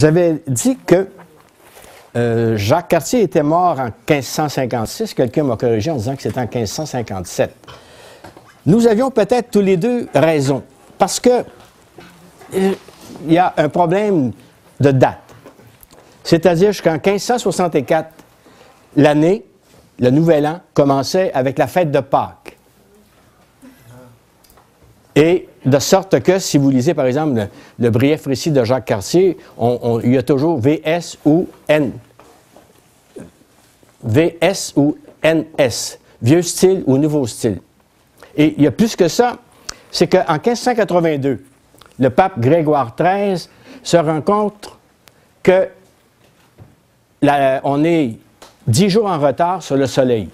J'avais dit que euh, Jacques Cartier était mort en 1556. Quelqu'un m'a corrigé en disant que c'était en 1557. Nous avions peut-être tous les deux raison, parce que euh, il y a un problème de date. C'est-à-dire qu'en 1564, l'année, le nouvel an, commençait avec la fête de Pâques. Et de sorte que, si vous lisez par exemple le, brief récit de Jacques Cartier, il y a toujours VS ou N. VS ou NS, vieux style ou nouveau style. Et il y a plus que ça, c'est qu'en 1582, le pape Grégoire XIII se rend compte que on est dix jours en retard sur le Soleil.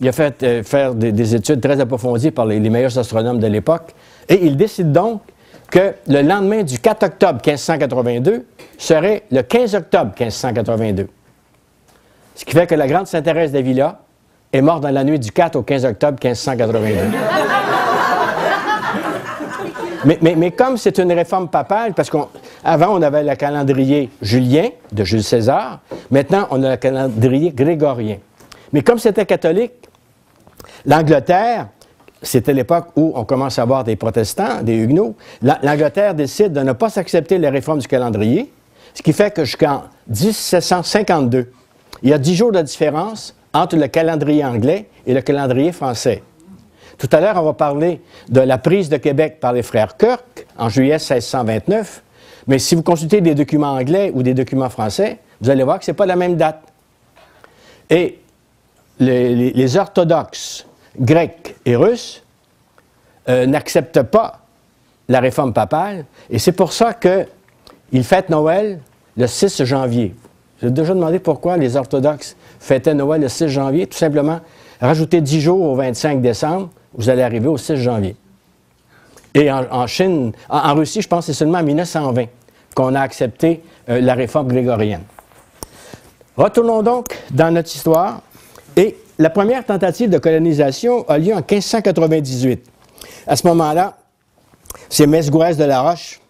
Il a fait euh, faire des, études très approfondies par les, meilleurs astronomes de l'époque. Et il décide donc que le lendemain du 4 octobre 1582 serait le 15 octobre 1582. Ce qui fait que la grande Sainte-Thérèse d'Avila est morte dans la nuit du 4 au 15 octobre 1582. mais, mais, comme c'est une réforme papale, parce qu'avant on avait le calendrier julien de Jules César, maintenant on a le calendrier grégorien. Mais comme c'était catholique, L'Angleterre, c'était l'époque où on commence à avoir des protestants, des huguenots. L'Angleterre décide de ne pas s'accepter les réformes du calendrier, ce qui fait que jusqu'en 1752, il y a dix jours de différence entre le calendrier anglais et le calendrier français. Tout à l'heure, on va parler de la prise de Québec par les frères Kirk en juillet 1629, mais si vous consultez des documents anglais ou des documents français, vous allez voir que ce n'est pas la même date. Et les orthodoxes grecs et russes euh, n'acceptent pas la réforme papale, et c'est pour ça qu'ils fêtent Noël le 6 janvier. J'ai déjà demandé pourquoi les orthodoxes fêtaient Noël le 6 janvier. Tout simplement, rajoutez 10 jours au 25 décembre, vous allez arriver au 6 janvier. Et en, Chine, en, Russie, je pense que c'est seulement en 1920 qu'on a accepté euh, la réforme grégorienne. Retournons donc dans notre histoire et la première tentative de colonisation a lieu en 1598. À ce moment-là, c'est Mesgouès de la Roche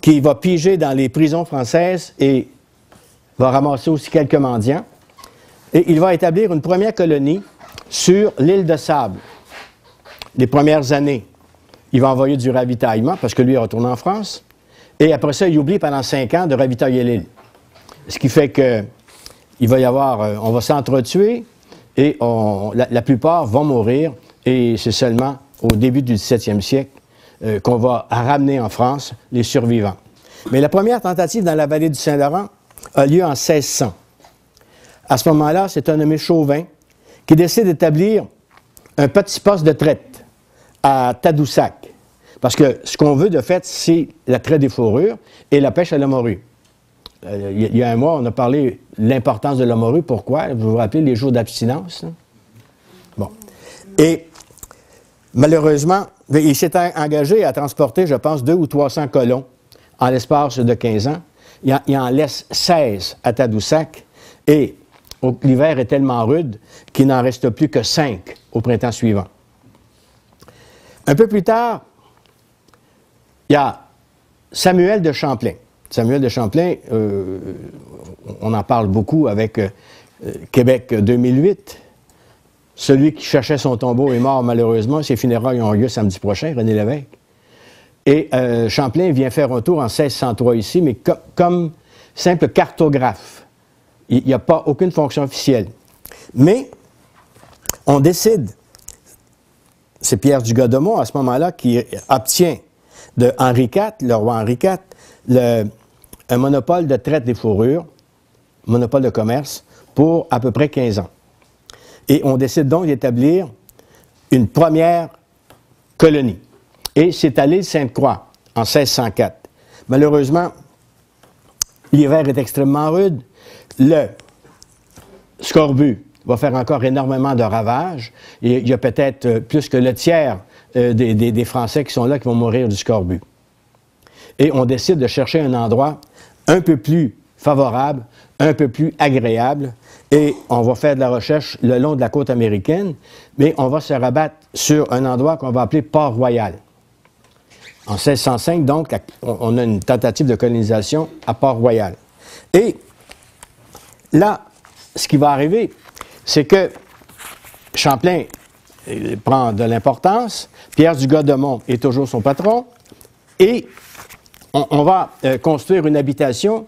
qui va piger dans les prisons françaises et va ramasser aussi quelques mendiants. Et il va établir une première colonie sur l'île de Sable. Les premières années, il va envoyer du ravitaillement parce que lui est retourné en France. Et après ça, il oublie pendant cinq ans de ravitailler l'île. Ce qui fait que il va y avoir, euh, on va s'entretuer, et la, plupart vont mourir, et c'est seulement au début du 17e siècle euh, qu'on va ramener en France les survivants. Mais la première tentative dans la vallée du Saint-Laurent a lieu en 1600. À ce moment-là, c'est un nommé Chauvin qui décide d'établir un petit poste de traite à Tadoussac. Parce que ce qu'on veut de fait, c'est la traite des fourrures et la pêche à la morue. Euh, il y a un mois, on a parlé de l'importance de la morue. Pourquoi? Vous vous rappelez les jours d'abstinence? Hein? Bon. Et malheureusement, il s'est engagé à transporter, je pense, deux ou 300 colons en l'espace de 15 ans. Il en, laisse 16 à Tadoussac et l'hiver est tellement rude qu'il n'en reste plus que 5 au printemps suivant. Un peu plus tard, il y a Samuel de Champlain. Samuel de Champlain, euh, on en parle beaucoup avec euh, Québec 2008. Celui qui cherchait son tombeau est mort malheureusement. Ses funérailles ont lieu samedi prochain, René Lévesque. Et euh, Champlain vient faire un tour en 1603 ici, mais comme simple cartographe. Il n'y a pas aucune fonction officielle. Mais on décide, c'est Pierre du Godemont à ce moment-là qui obtient de Henri IV, le roi Henri IV, le, un monopole de traite des fourrures, monopole de commerce, pour à peu près 15 ans. Et on décide donc d'établir une première colonie. Et c'est à l'île Sainte-Croix, en 1604. Malheureusement, l'hiver est extrêmement rude. Le scorbut va faire encore énormément de ravages. Et il y a peut-être euh, plus que le tiers euh, des, des, Français qui sont là qui vont mourir du scorbut. Et on décide de chercher un endroit un peu plus favorable, un peu plus agréable, et on va faire de la recherche le long de la côte américaine, mais on va se rabattre sur un endroit qu'on va appeler Port-Royal. En 1605, donc, on a une tentative de colonisation à Port-Royal. Et là, ce qui va arriver, c'est que Champlain prend de l'importance, Pierre Dugas-Demont est toujours son patron, et on, va euh, construire une habitation.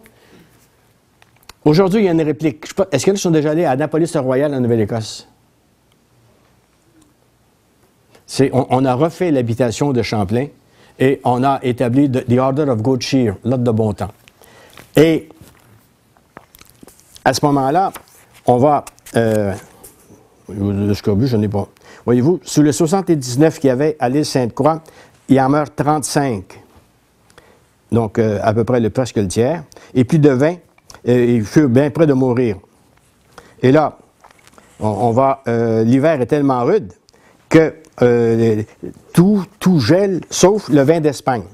Aujourd'hui, il y a une réplique. Est-ce qu'ils sont déjà allés à Annapolis-Royal en Nouvelle-Écosse? On, a refait l'habitation de Champlain et on a établi The Order of Good l'ordre de bon temps. Et à ce moment-là, on va. Euh, je n'ai pas. Voyez-vous, sur les 79 qu'il y avait à l'île Sainte-Croix, il en meurt 35. Donc, euh, à peu près le, presque le tiers. Et plus de 20, euh, ils furent bien près de mourir. Et là, on, va. Euh, l'hiver est tellement rude que tout, tout gèle, sauf le vin d'Espagne.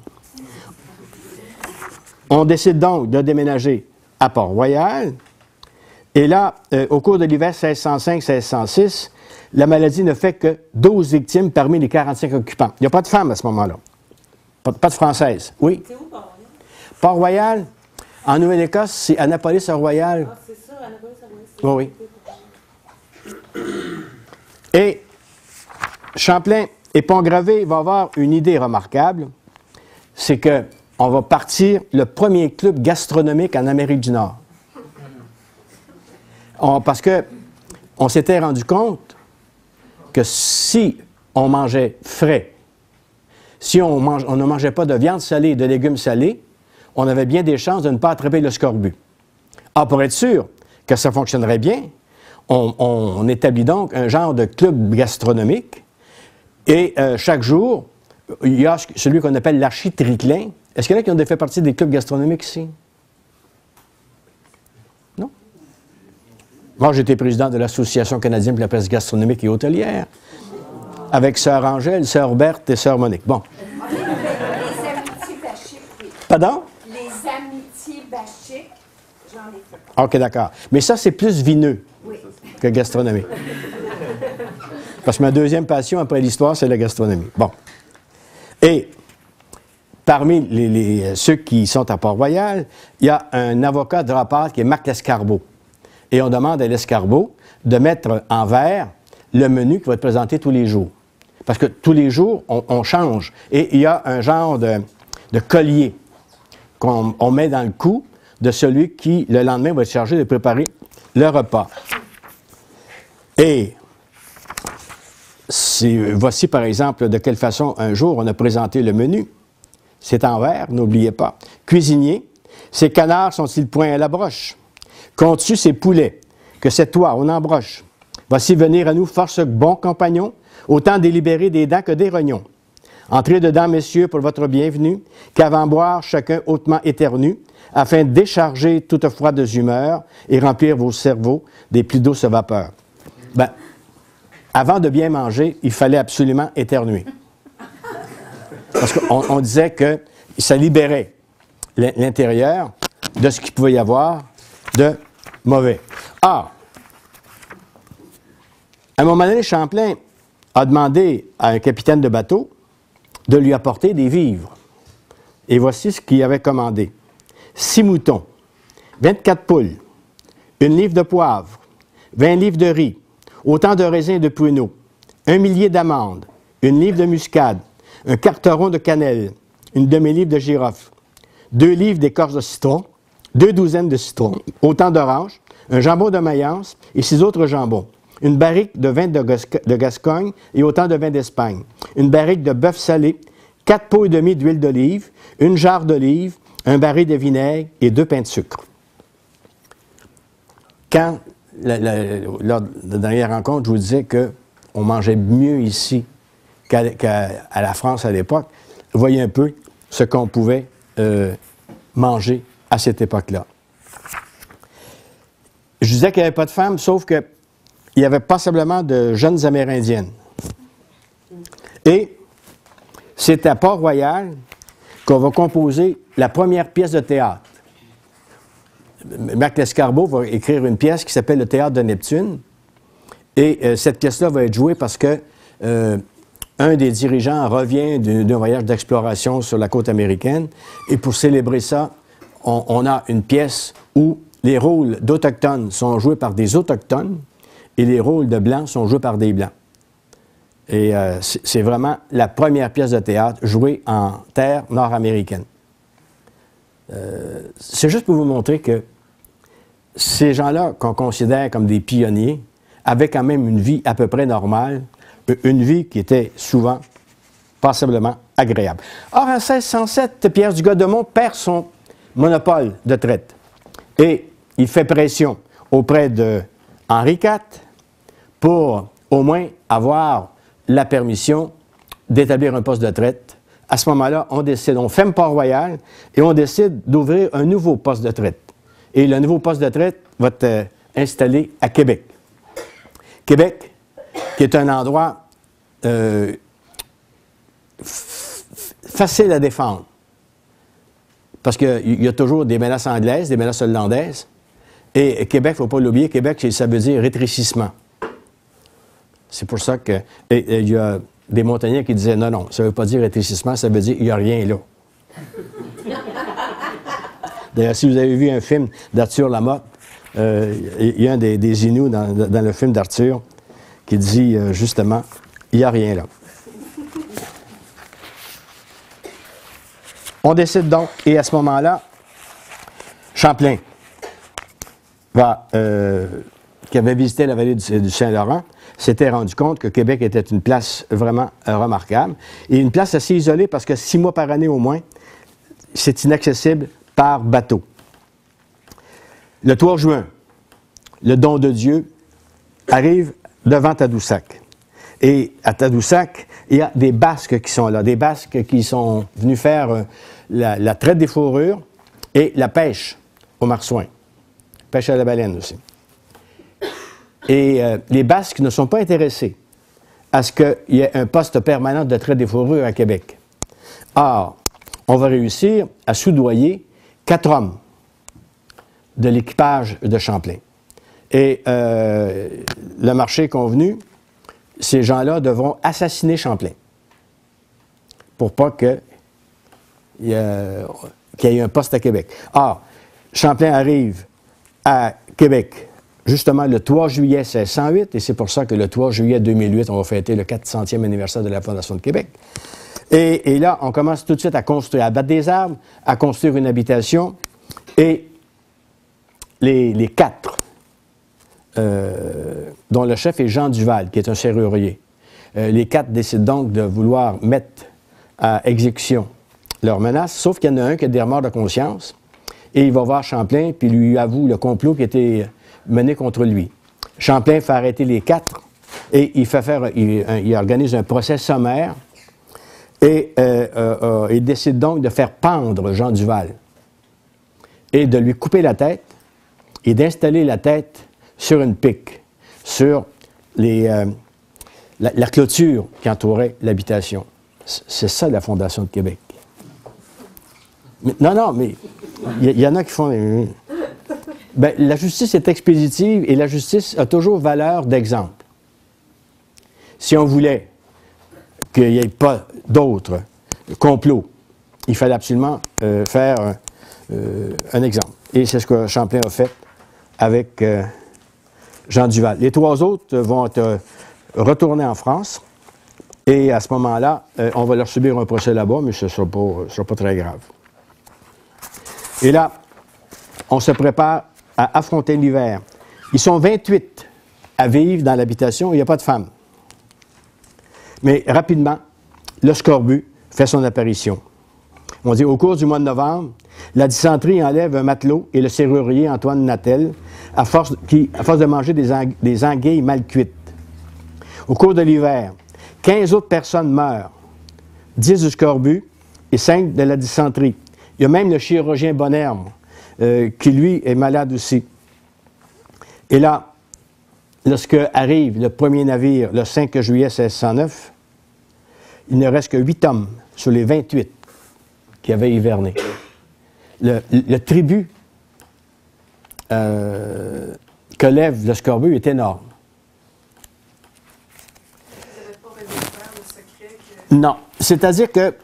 On décide donc de déménager à Port-Royal. Et là, au cours de l'hiver 1605-1606, la maladie ne fait que 12 victimes parmi les 45 occupants. Il n'y a pas de femmes à ce moment-là. Pas, de françaises. Oui? C'est où, Port-Royal? Port-Royal, en Nouvelle-Écosse, c'est Annapolis-Royal. Ah, c'est ça, Annapolis-Royal. Oui, oui. Et Champlain et Pont-Gravé vont avoir une idée remarquable, c'est qu'on va partir le premier club gastronomique en Amérique du Nord. parce que on s'était rendu compte que si on mangeait frais, si on, ne mangeait pas de viande salée et de légumes salés, on avait bien des chances de ne pas attraper le scorbut. Ah, pour être sûr que ça fonctionnerait bien, on, établit donc un genre de club gastronomique et euh, chaque jour, il y a celui qu'on appelle l'architriclin. Est-ce qu'il y en a qui ont fait partie des clubs gastronomiques ici? Moi, j'étais président de l'Association canadienne pour la presse gastronomique et hôtelière, avec Sœur Angèle, Sœur Berthe et Sœur Monique. Bon. Les amitiés bachiques, oui. Pardon? Les amitiés bachiques, j'en ai fait. OK, d'accord. Mais ça, c'est plus vineux que gastronomique. Parce que ma deuxième passion après l'histoire, c'est la gastronomie. Bon. Et parmi les, ceux qui sont à Port-Royal, il y a un avocat de rapport qui est Marc Escarbeau et on demande à l'escargot de mettre en vert le menu qui va être présenté tous les jours. Parce que tous les jours, on, change. Et il y a un genre de, collier qu'on met dans le cou de celui qui, le lendemain, va être chargé de préparer le repas. Et voici, par exemple, de quelle façon, un jour, on a présenté le menu. C'est en vert, n'oubliez pas. Cuisinier, ces canards sont-ils point à la broche? Comptes-tu ces poulets? Que c'est toi, on embroche? Voici venir à nous force bons compagnons, autant délibérer des dents que des rognons. Entrez dedans, messieurs, pour votre bienvenue, qu'avant boire, chacun hautement éternu, afin de décharger toute froide humeurs et remplir vos cerveaux des plus douces vapeurs. Ben, avant de bien manger, il fallait absolument éternuer. Parce qu'on disait que ça libérait l'intérieur de ce qu'il pouvait y avoir de mauvais. Ah, à un moment donné, Champlain a demandé à un capitaine de bateau de lui apporter des vivres. Et voici ce qu'il avait commandé. Six moutons, 24 poules, une livre de poivre, 20 livres de riz, autant de raisins de pruneaux, un millier d'amandes, une livre de muscade, un carteron de cannelle, une demi-livre de girofle, deux livres d'écorce de citron, deux douzaines de citrons, autant d'oranges, un jambon de Mayence et six autres jambons, une barrique de vin de, Gascogne et autant de vin d'Espagne, une barrique de bœuf salé, quatre pots et demi d'huile d'olive, une jarre d'olive, un baril de vinaigre et deux pains de sucre. Quand, lors de la dernière rencontre, je vous disais qu'on mangeait mieux ici qu'à la France à l'époque, voyez un peu ce qu'on pouvait euh, manger à cette époque-là. Je disais qu'il n'y avait pas de femmes, sauf qu'il n'y avait pas simplement de jeunes Amérindiennes. Et c'est à Port-Royal qu'on va composer la première pièce de théâtre. Marc Lescarbot va écrire une pièce qui s'appelle Le théâtre de Neptune. Et euh, cette pièce-là va être jouée parce que euh, des dirigeants revient d'un voyage d'exploration sur la côte américaine et pour célébrer ça, on, a une pièce où les rôles d'Autochtones sont joués par des Autochtones et les rôles de Blancs sont joués par des Blancs. Et euh, c'est vraiment la première pièce de théâtre jouée en terre nord-américaine. Euh, c'est juste pour vous montrer que ces gens-là qu'on considère comme des pionniers avaient quand même une vie à peu près normale, une vie qui était souvent passablement agréable. Or, en 1607, Pierre du Godemont perd son monopole de traite et il fait pression auprès de Henri IV pour au moins avoir la permission d'établir un poste de traite. À ce moment-là, on décide, on ferme Port-Royal et on décide d'ouvrir un nouveau poste de traite. Et le nouveau poste de traite va être euh, installé à Québec. Québec, qui est un endroit euh, facile à défendre. Parce qu'il y a toujours des menaces anglaises, des menaces hollandaises. Et Québec, il ne faut pas l'oublier, Québec, ça veut dire rétrécissement. C'est pour ça que. Il y a des montagnards qui disaient non, non, ça ne veut pas dire rétrécissement, ça veut dire il n'y a rien là. D'ailleurs, si vous avez vu un film d'Arthur Lamotte, euh, il y a un des, des Inuits dans, le film d'Arthur qui dit euh, justement il n'y a rien là. On décide donc, et à ce moment-là, Champlain va, euh, qui avait visité la vallée du, Saint-Laurent, s'était rendu compte que Québec était une place vraiment euh, remarquable et une place assez isolée parce que six mois par année au moins, c'est inaccessible par bateau. Le 3 juin, le don de Dieu arrive devant Tadoussac. Et à Tadoussac, il y a des Basques qui sont là, des Basques qui sont venus faire euh, la, traite des fourrures et la pêche au marsouin. Pêche à la baleine aussi. Et euh, les Basques ne sont pas intéressés à ce qu'il y ait un poste permanent de traite des fourrures à Québec. Or, on va réussir à soudoyer quatre hommes de l'équipage de Champlain. Et euh, le marché convenu, ces gens-là devront assassiner Champlain pour pas qu'il y, ait un poste à Québec. Or, Champlain arrive à Québec justement le 3 juillet 1608, et c'est pour ça que le 3 juillet 2008, on va fêter le 400e anniversaire de la Fondation de Québec. Et, là, on commence tout de suite à construire, à battre des arbres, à construire une habitation, et les quatre euh, dont le chef est Jean Duval, qui est un serrurier. Euh, les quatre décident donc de vouloir mettre à exécution leur menace, sauf qu'il y en a un qui a des remords de conscience, et il va voir Champlain, puis lui avoue le complot qui était mené contre lui. Champlain fait arrêter les quatre, et il, fait faire, il, organise un procès sommaire, et euh, il décide donc de faire pendre Jean Duval, et de lui couper la tête, et d'installer la tête sur une pique, sur les, euh, la, clôture qui entourait l'habitation. C'est ça la Fondation de Québec. non, non, mais il y, en a qui font... Ben, la justice est expéditive et la justice a toujours valeur d'exemple. Si on voulait qu'il n'y ait pas d'autres complots, il fallait absolument euh, faire euh, un exemple. Et c'est ce que Champlain a fait avec Jean Duval. Les trois autres vont être euh, retournés en France. Et à ce moment-là, euh, on va leur subir un procès là-bas, mais ce ne sera, pas très grave. Et là, on se prépare à affronter l'hiver. Ils sont 28 à vivre dans l'habitation, il n'y a pas de femmes. Mais rapidement, le scorbut fait son apparition. On dit au cours du mois de novembre, la dysenterie enlève un matelot et le serrurier Antoine Natel, à force, qui, à force de manger des, anguilles mal cuites. Au cours de l'hiver, 15 autres personnes meurent, 10 du scorbut et 5 de la dysenterie. Il y a même le chirurgien Bonherme, euh, qui lui est malade aussi. Et là, lorsque arrive le premier navire le 5 juillet 1609, il ne reste que 8 hommes sur les 28 qui avaient hiverné le, tribut euh, que lève le scorbut est énorme. pas le secret Non. C'est-à-dire que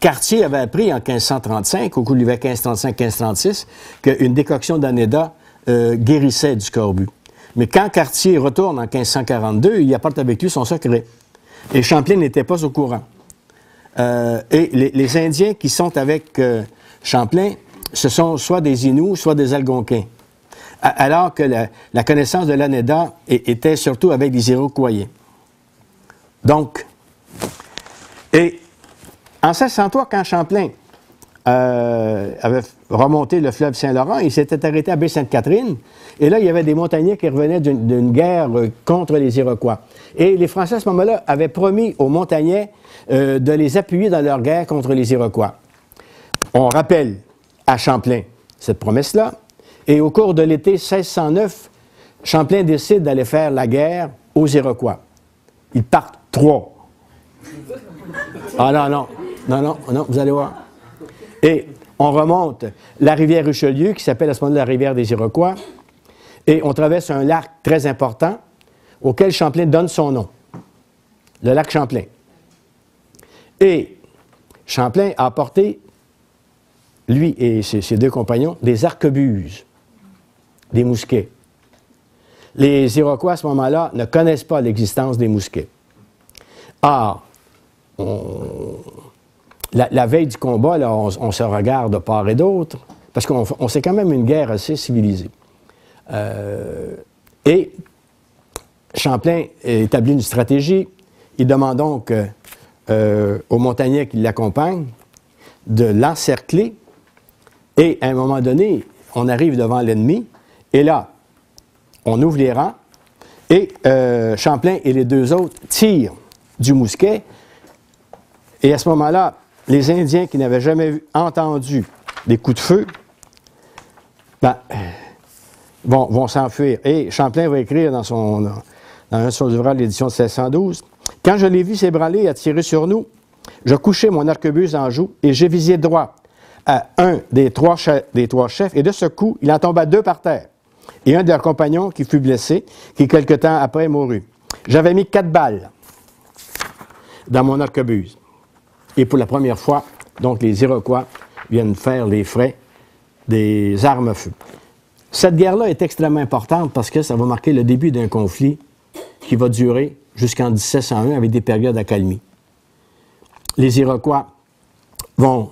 Cartier avait appris en 1535, au cours de l'hiver 1535-1536, qu'une décoction d'anéda euh, guérissait du scorbut. Mais quand Cartier retourne en 1542, il apporte avec lui son secret. Et Champlain n'était pas au courant. Euh, et les, Indiens qui sont avec euh, Champlain, ce sont soit des Inuits, soit des Algonquins. alors que la, connaissance de l'Anéda était surtout avec les Iroquois. Donc, et en 1603, quand Champlain euh, avait remonté le fleuve Saint-Laurent, il s'était arrêté à Baie-Sainte-Catherine, et là, il y avait des montagnais qui revenaient d'une guerre contre les Iroquois. Et les Français, à ce moment-là, avaient promis aux montagnais euh, de les appuyer dans leur guerre contre les Iroquois. On rappelle à Champlain cette promesse-là, et au cours de l'été 1609, Champlain décide d'aller faire la guerre aux Iroquois. Ils partent trois. Ah non, non, non, non, non, vous allez voir. Et on remonte la rivière Richelieu, qui s'appelle à ce moment-là la rivière des Iroquois, et on traverse un lac très important auquel Champlain donne son nom, le lac Champlain. Et Champlain a apporté, lui et ses, deux compagnons, des arquebuses, des mousquets. Les Iroquois, à ce moment-là, ne connaissent pas l'existence des mousquets. Or, la, veille du combat, on, se regarde de part et d'autre, parce qu'on sait quand même une guerre assez civilisée. Euh, et Champlain établit une stratégie. Il demande donc euh, aux montagnais qui l'accompagnent de l'encercler. Et à un moment donné, on arrive devant l'ennemi. Et là, on ouvre les rangs. Et euh, Champlain et les deux autres tirent du mousquet. Et à ce moment-là, les Indiens qui n'avaient jamais entendu des coups de feu, ben, vont, s'enfuir. Et Champlain va écrire dans, son, dans de ses ouvrages, l'édition de 1612, Quand je l'ai vu s'ébranler et attirer sur nous, je couchai mon arquebuse en joue et j'ai visé droit à un des trois, des trois chefs, et de ce coup, il en tomba deux par terre, et un de leurs compagnons qui fut blessé, qui quelque temps après mourut. J'avais mis quatre balles dans mon arquebuse. Et pour la première fois, donc les Iroquois viennent faire les frais des armes à feu. Cette guerre-là est extrêmement importante parce que ça va marquer le début d'un conflit qui va durer jusqu'en 1701 avec des périodes d'accalmie. Les Iroquois vont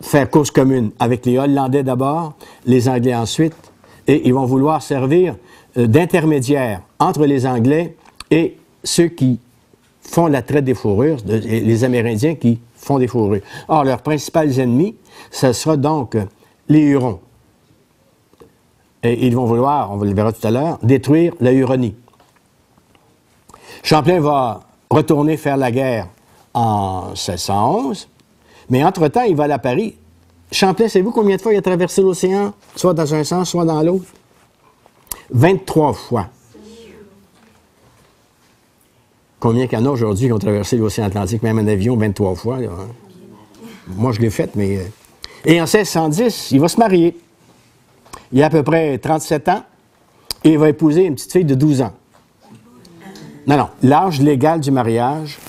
faire cause commune avec les Hollandais d'abord, les Anglais ensuite, et ils vont vouloir servir euh, d'intermédiaire entre les Anglais et ceux qui font la traite des fourrures, les Amérindiens qui font des fourrures. Or, leurs principaux ennemis, ce sera donc les Hurons. Et ils vont vouloir, on le verra tout à l'heure, détruire la Huronie. Champlain va retourner faire la guerre en 1611, mais entre-temps, il va aller à Paris. Champlain, savez-vous combien de fois il a traversé l'océan, soit dans un sens, soit dans l'autre? 23 fois. Combien qu'il y en a aujourd'hui qui ont traversé l'océan Atlantique, même en avion, 23 fois? Hein? Moi, je l'ai fait, mais... Euh, et en 1610, il va se marier. Il a à peu près 37 ans et il va épouser une petite fille de 12 ans. Non, non. L'âge légal du mariage,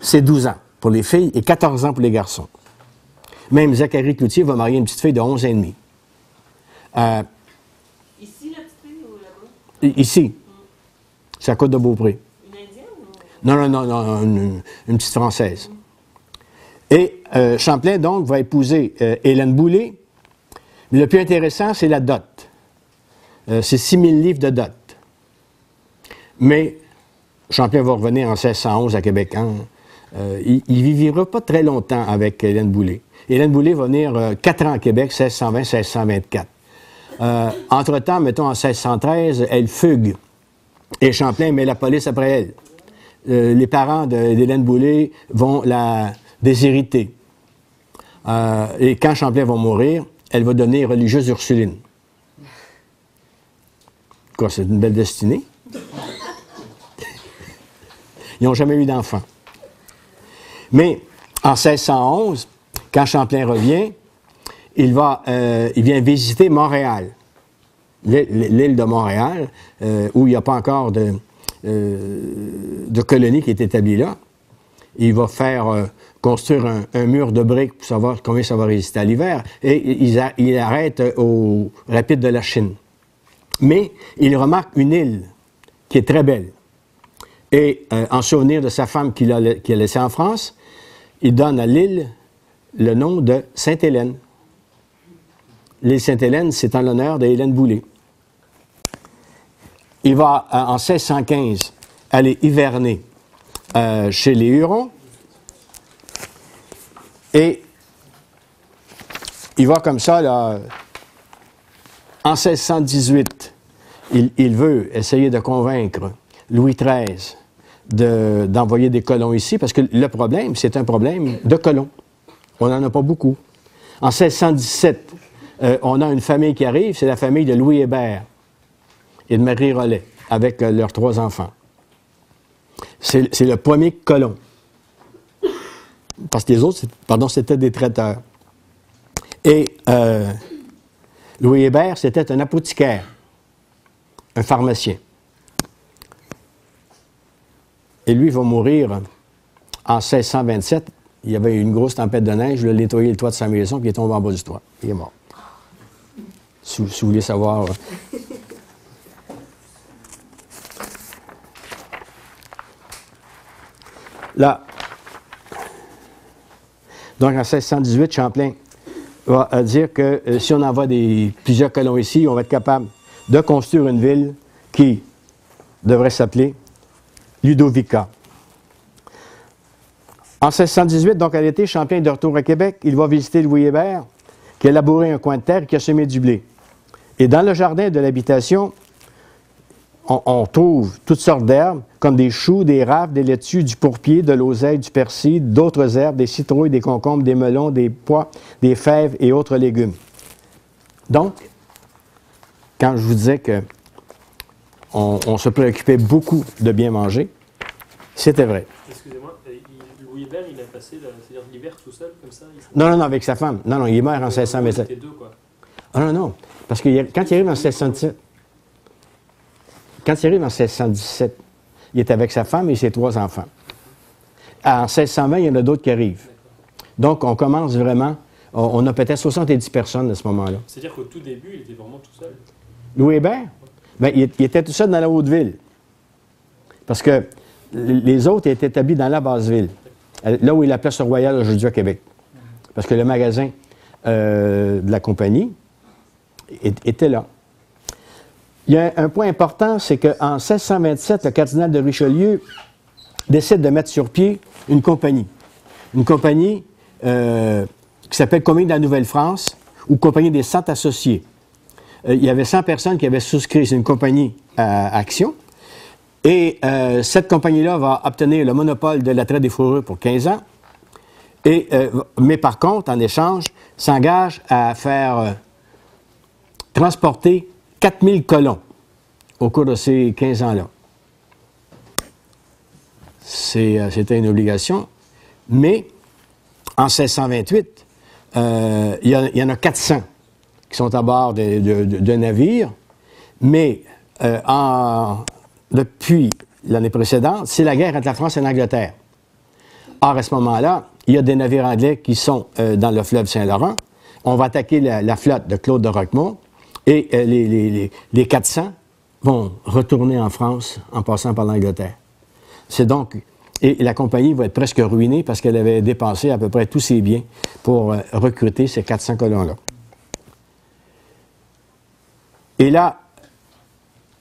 c'est 12 ans pour les filles et 14 ans pour les garçons. Même Zachary Cloutier va marier une petite fille de 11 ans et demi. Euh, ici, la petite fille ou là-bas? Ici. C'est à Côte de Beaupré. Non, non, non, non une, petite Française. Et euh, Champlain, donc, va épouser euh, Hélène Boulay, le plus intéressant, c'est la dot. Euh, c'est 6 000 livres de dot. Mais Champlain va revenir en 1611 à Québec. Hein. Il ne vivra pas très longtemps avec Hélène Boulay. Hélène Boulay va venir euh, quatre ans à Québec, 1620-1624. Entre-temps, mettons en 1613, elle fugue. Et Champlain met la police après elle. Les parents d'Hélène Boulay vont la déshériter. et quand Champlain va mourir, elle va donner religieuse Ursuline. Quoi, c'est une belle destinée? Ils n'ont jamais eu d'enfant. Mais en 1611, quand Champlain revient, il, va, euh, vient visiter Montréal, l'île de Montréal, euh, où il n'y a pas encore de, euh, de colonie qui est établie là. il va faire euh, construire un, mur de briques pour savoir combien ça va résister à l'hiver, et il, arrête au rapide de la Chine. Mais il remarque une île qui est très belle. Et euh, en souvenir de sa femme qu'il a, a laissée en France, il donne à l'île le nom de Sainte-Hélène. L'île Sainte-Hélène, c'est en l'honneur de Hélène Boulet. Il va, euh, en 1615, aller hiverner euh, chez les Hurons. Et il va comme ça, là, en 1618, il, veut essayer de convaincre Louis XIII d'envoyer des colons ici, parce que le problème, c'est un problème de colons. On n'en a pas beaucoup. En 1617, euh, on a une famille qui arrive, c'est la famille de Louis Hébert et de Marie Rollet, avec euh, leurs trois enfants. C'est le premier colon. Parce que les autres, pardon, c'était des traiteurs. Et euh, Louis Hébert, c'était un apothicaire, un pharmacien. Et lui va mourir en 1627. Il y avait une grosse tempête de neige, il a nettoyé le toit de sa maison, puis il est tombé en bas du toit. Il est mort. Si, vous voulez savoir. Là. Donc, en 1618, Champlain va dire que euh, si on envoie plusieurs colons ici, on va être capable de construire une ville qui devrait s'appeler Ludovica. En 1618, donc à l'été, Champlain est de retour à Québec. Il va visiter Louis Hébert, qui a labouré un coin de terre et qui a semé du blé. Et dans le jardin de l'habitation, on, trouve toutes sortes d'herbes, comme des choux, des raves, des laitues, du pourpier, de l'oseille, du persil, d'autres herbes, des citrouilles, des concombres, des melons, des pois, des fèves et autres légumes. Donc, quand je vous disais que on, se préoccupait beaucoup de bien manger, c'était vrai. Excusez-moi, euh, Louis Hébert, il a passé l'hiver tout seul, comme ça Non, non, non, avec sa femme. Non, non, il est mort en 1627. deux, quoi. Ah non, non. Parce que quand il arrive en 1617, quand il arrive en 1617, il est avec sa femme et ses trois enfants. En 1620, il y en a d'autres qui arrivent. Donc, on commence vraiment. On, a peut-être 70 personnes à ce moment-là. C'est-à-dire qu'au tout début, il était vraiment tout seul? Louis Hébert? Bien, il, était tout seul dans la Haute-Ville. Parce que les autres étaient établis dans la basse-ville, là où est la place royale aujourd'hui à Québec. Parce que le magasin euh, de la compagnie était là. Il y a un point important, c'est qu'en 1627, le cardinal de Richelieu décide de mettre sur pied une compagnie. Une compagnie euh, qui s'appelle Compagnie de la Nouvelle-France ou Compagnie des Cent Associés. Euh, il y avait 100 personnes qui avaient souscrit, c'est une compagnie à action. Et euh, cette compagnie-là va obtenir le monopole de la traite des fourrures pour 15 ans. Et, mais par contre, en échange, s'engage à faire transporter 4000 colons au cours de ces 15 ans-là. Euh, c'était une obligation. Mais en 1628, euh, il, y en a 400 qui sont à bord de, navires, mais euh, depuis l'année précédente, c'est la guerre entre la France et l'Angleterre. Or, à ce moment-là, il y a des navires anglais qui sont dans le fleuve Saint-Laurent. On va attaquer la, la, flotte de Claude de Roquemont et euh, les, les, 400 vont retourner en France en passant par l'Angleterre. C'est donc. Et la compagnie va être presque ruinée parce qu'elle avait dépensé à peu près tous ses biens pour euh, recruter ces 400 colons-là. Et là,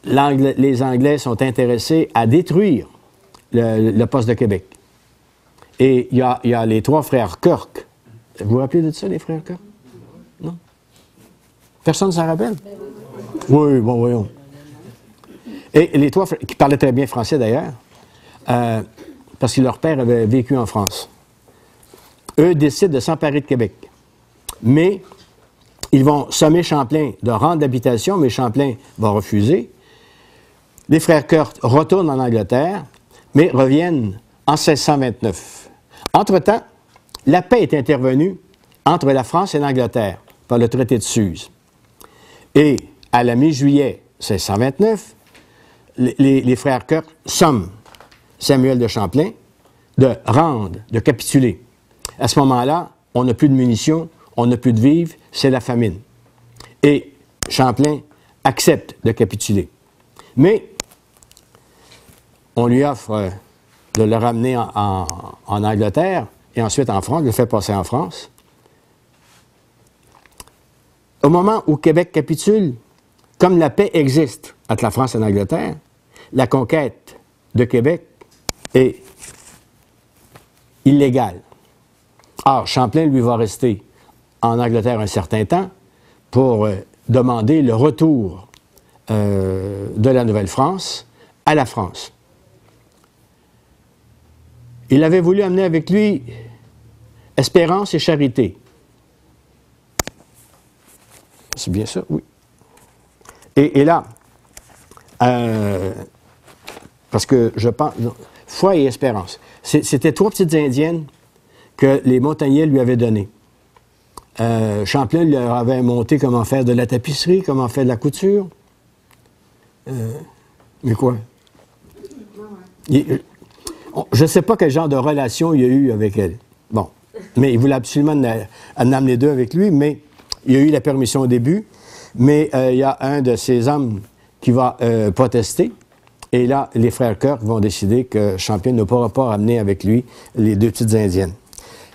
les Anglais sont intéressés à détruire le, poste de Québec. Et il y, y a les trois frères Kirk. Vous vous rappelez de ça, les frères Kirk? Personne ne s'en rappelle? Oui, bon, voyons. Et les trois qui parlaient très bien français d'ailleurs, euh, parce que leur père avait vécu en France, eux décident de s'emparer de Québec. Mais ils vont sommer Champlain de rendre d'habitation, mais Champlain va refuser. Les frères Kurt retournent en Angleterre, mais reviennent en 1629. Entre-temps, la paix est intervenue entre la France et l'Angleterre par le traité de Suse. Et à la mi-juillet 1629, les, frères Kirk somment Samuel de Champlain de rendre, de capituler. À ce moment-là, on n'a plus de munitions, on n'a plus de vivres, c'est la famine. Et Champlain accepte de capituler. Mais on lui offre euh, de le ramener en, Angleterre et ensuite en France, de le fait passer en France. Au moment où Québec capitule, comme la paix existe entre la France et l'Angleterre, la conquête de Québec est illégale. Or, Champlain, lui, va rester en Angleterre un certain temps pour euh, demander le retour euh, de la Nouvelle-France à la France. Il avait voulu amener avec lui espérance et charité. C'est bien ça, oui. Et, là, euh, parce que je pense, foi et espérance. C'était trois petites indiennes que les montagnais lui avaient données. Euh, Champlain leur avait monté comment faire de la tapisserie, comment faire de la couture. Euh, mais quoi? je ne sais pas quel genre de relation il y a eu avec elle. Bon. Mais il voulait absolument en amener deux avec lui, mais il y a eu la permission au début. Mais euh, il y a un de ces hommes qui va protester. Et là, les frères Kirk vont décider que Champlain ne pourra pas ramener avec lui les deux petites Indiennes.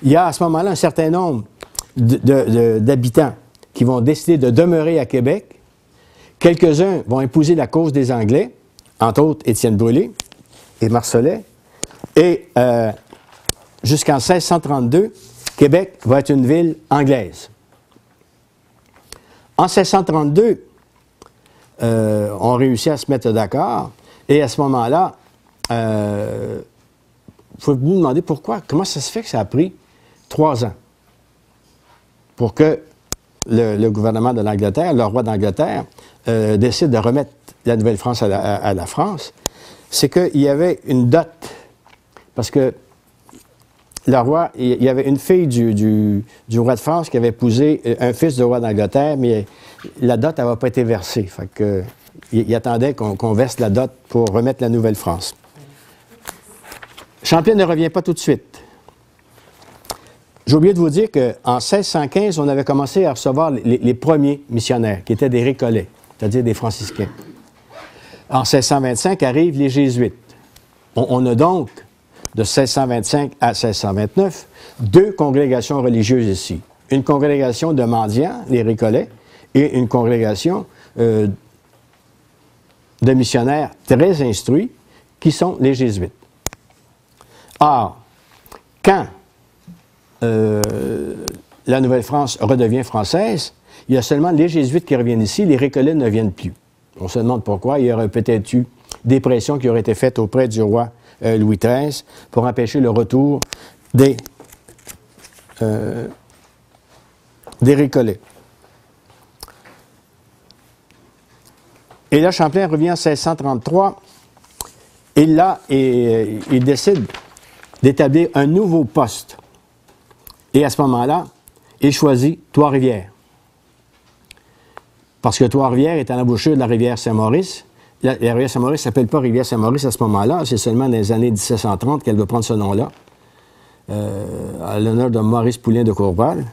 Il y a à ce moment-là un certain nombre d'habitants qui vont décider de demeurer à Québec. Quelques-uns vont épouser la cause des Anglais, entre autres Étienne Brûlé et Marcelet. Et euh, jusqu'en 1632, Québec va être une ville anglaise. En 1632, euh, on réussit à se mettre d'accord. Et à ce moment-là, euh, faut vous demander pourquoi, comment ça se fait que ça a pris trois ans pour que le, gouvernement de l'Angleterre, le roi d'Angleterre, euh, décide de remettre la Nouvelle-France à, la, France, c'est qu'il y avait une dot. Parce que le roi, il y avait une fille du, roi de France qui avait épousé euh, un fils du roi d'Angleterre, mais la dot n'avait pas été versée. Il, attendait qu'on verse la dot pour remettre la Nouvelle-France. Champlain ne revient pas tout de suite. J'ai oublié de vous dire qu'en 1615, on avait commencé à recevoir les, premiers missionnaires, qui étaient des récollets, c'est-à-dire des franciscains. En 1625 arrivent les jésuites. On, a donc, de 1625 à 1629, deux congrégations religieuses ici. Une congrégation de mendiants, les récollets, et une congrégation euh, de missionnaires très instruits, qui sont les jésuites. Or, quand euh, la Nouvelle-France redevient française, il y a seulement les jésuites qui reviennent ici, les récollets ne viennent plus. On se demande pourquoi. Il y aurait peut-être eu des pressions qui auraient été faites auprès du roi euh, Louis XIII pour empêcher le retour des, euh, des récollets. Et là, Champlain revient en 1633. Et là, il décide d'établir un nouveau poste et à ce moment-là, il choisit Trois-Rivières. Parce que Trois-Rivières est à l'embouchure de la rivière Saint-Maurice. La, rivière Saint-Maurice ne s'appelle pas rivière Saint-Maurice à ce moment-là. C'est seulement dans les années 1730 qu'elle va prendre ce nom-là, euh, à l'honneur de Maurice Poulin de Courval.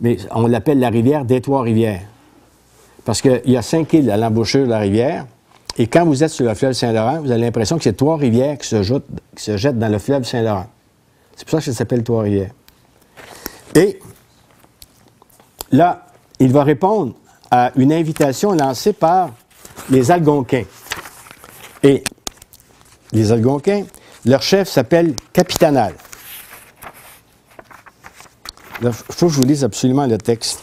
Mais on l'appelle la rivière des Trois-Rivières. Parce qu'il y a cinq îles à l'embouchure de la rivière. Et quand vous êtes sur le fleuve Saint-Laurent, vous avez l'impression que c'est trois rivières qui se, qui se jettent dans le fleuve Saint-Laurent. C'est pour ça que s'appelle Trois-Rivières. Et là, il va répondre à une invitation lancée par les Algonquins. Et les Algonquins, leur chef s'appelle Capitanal. Il faut que je vous lise absolument le texte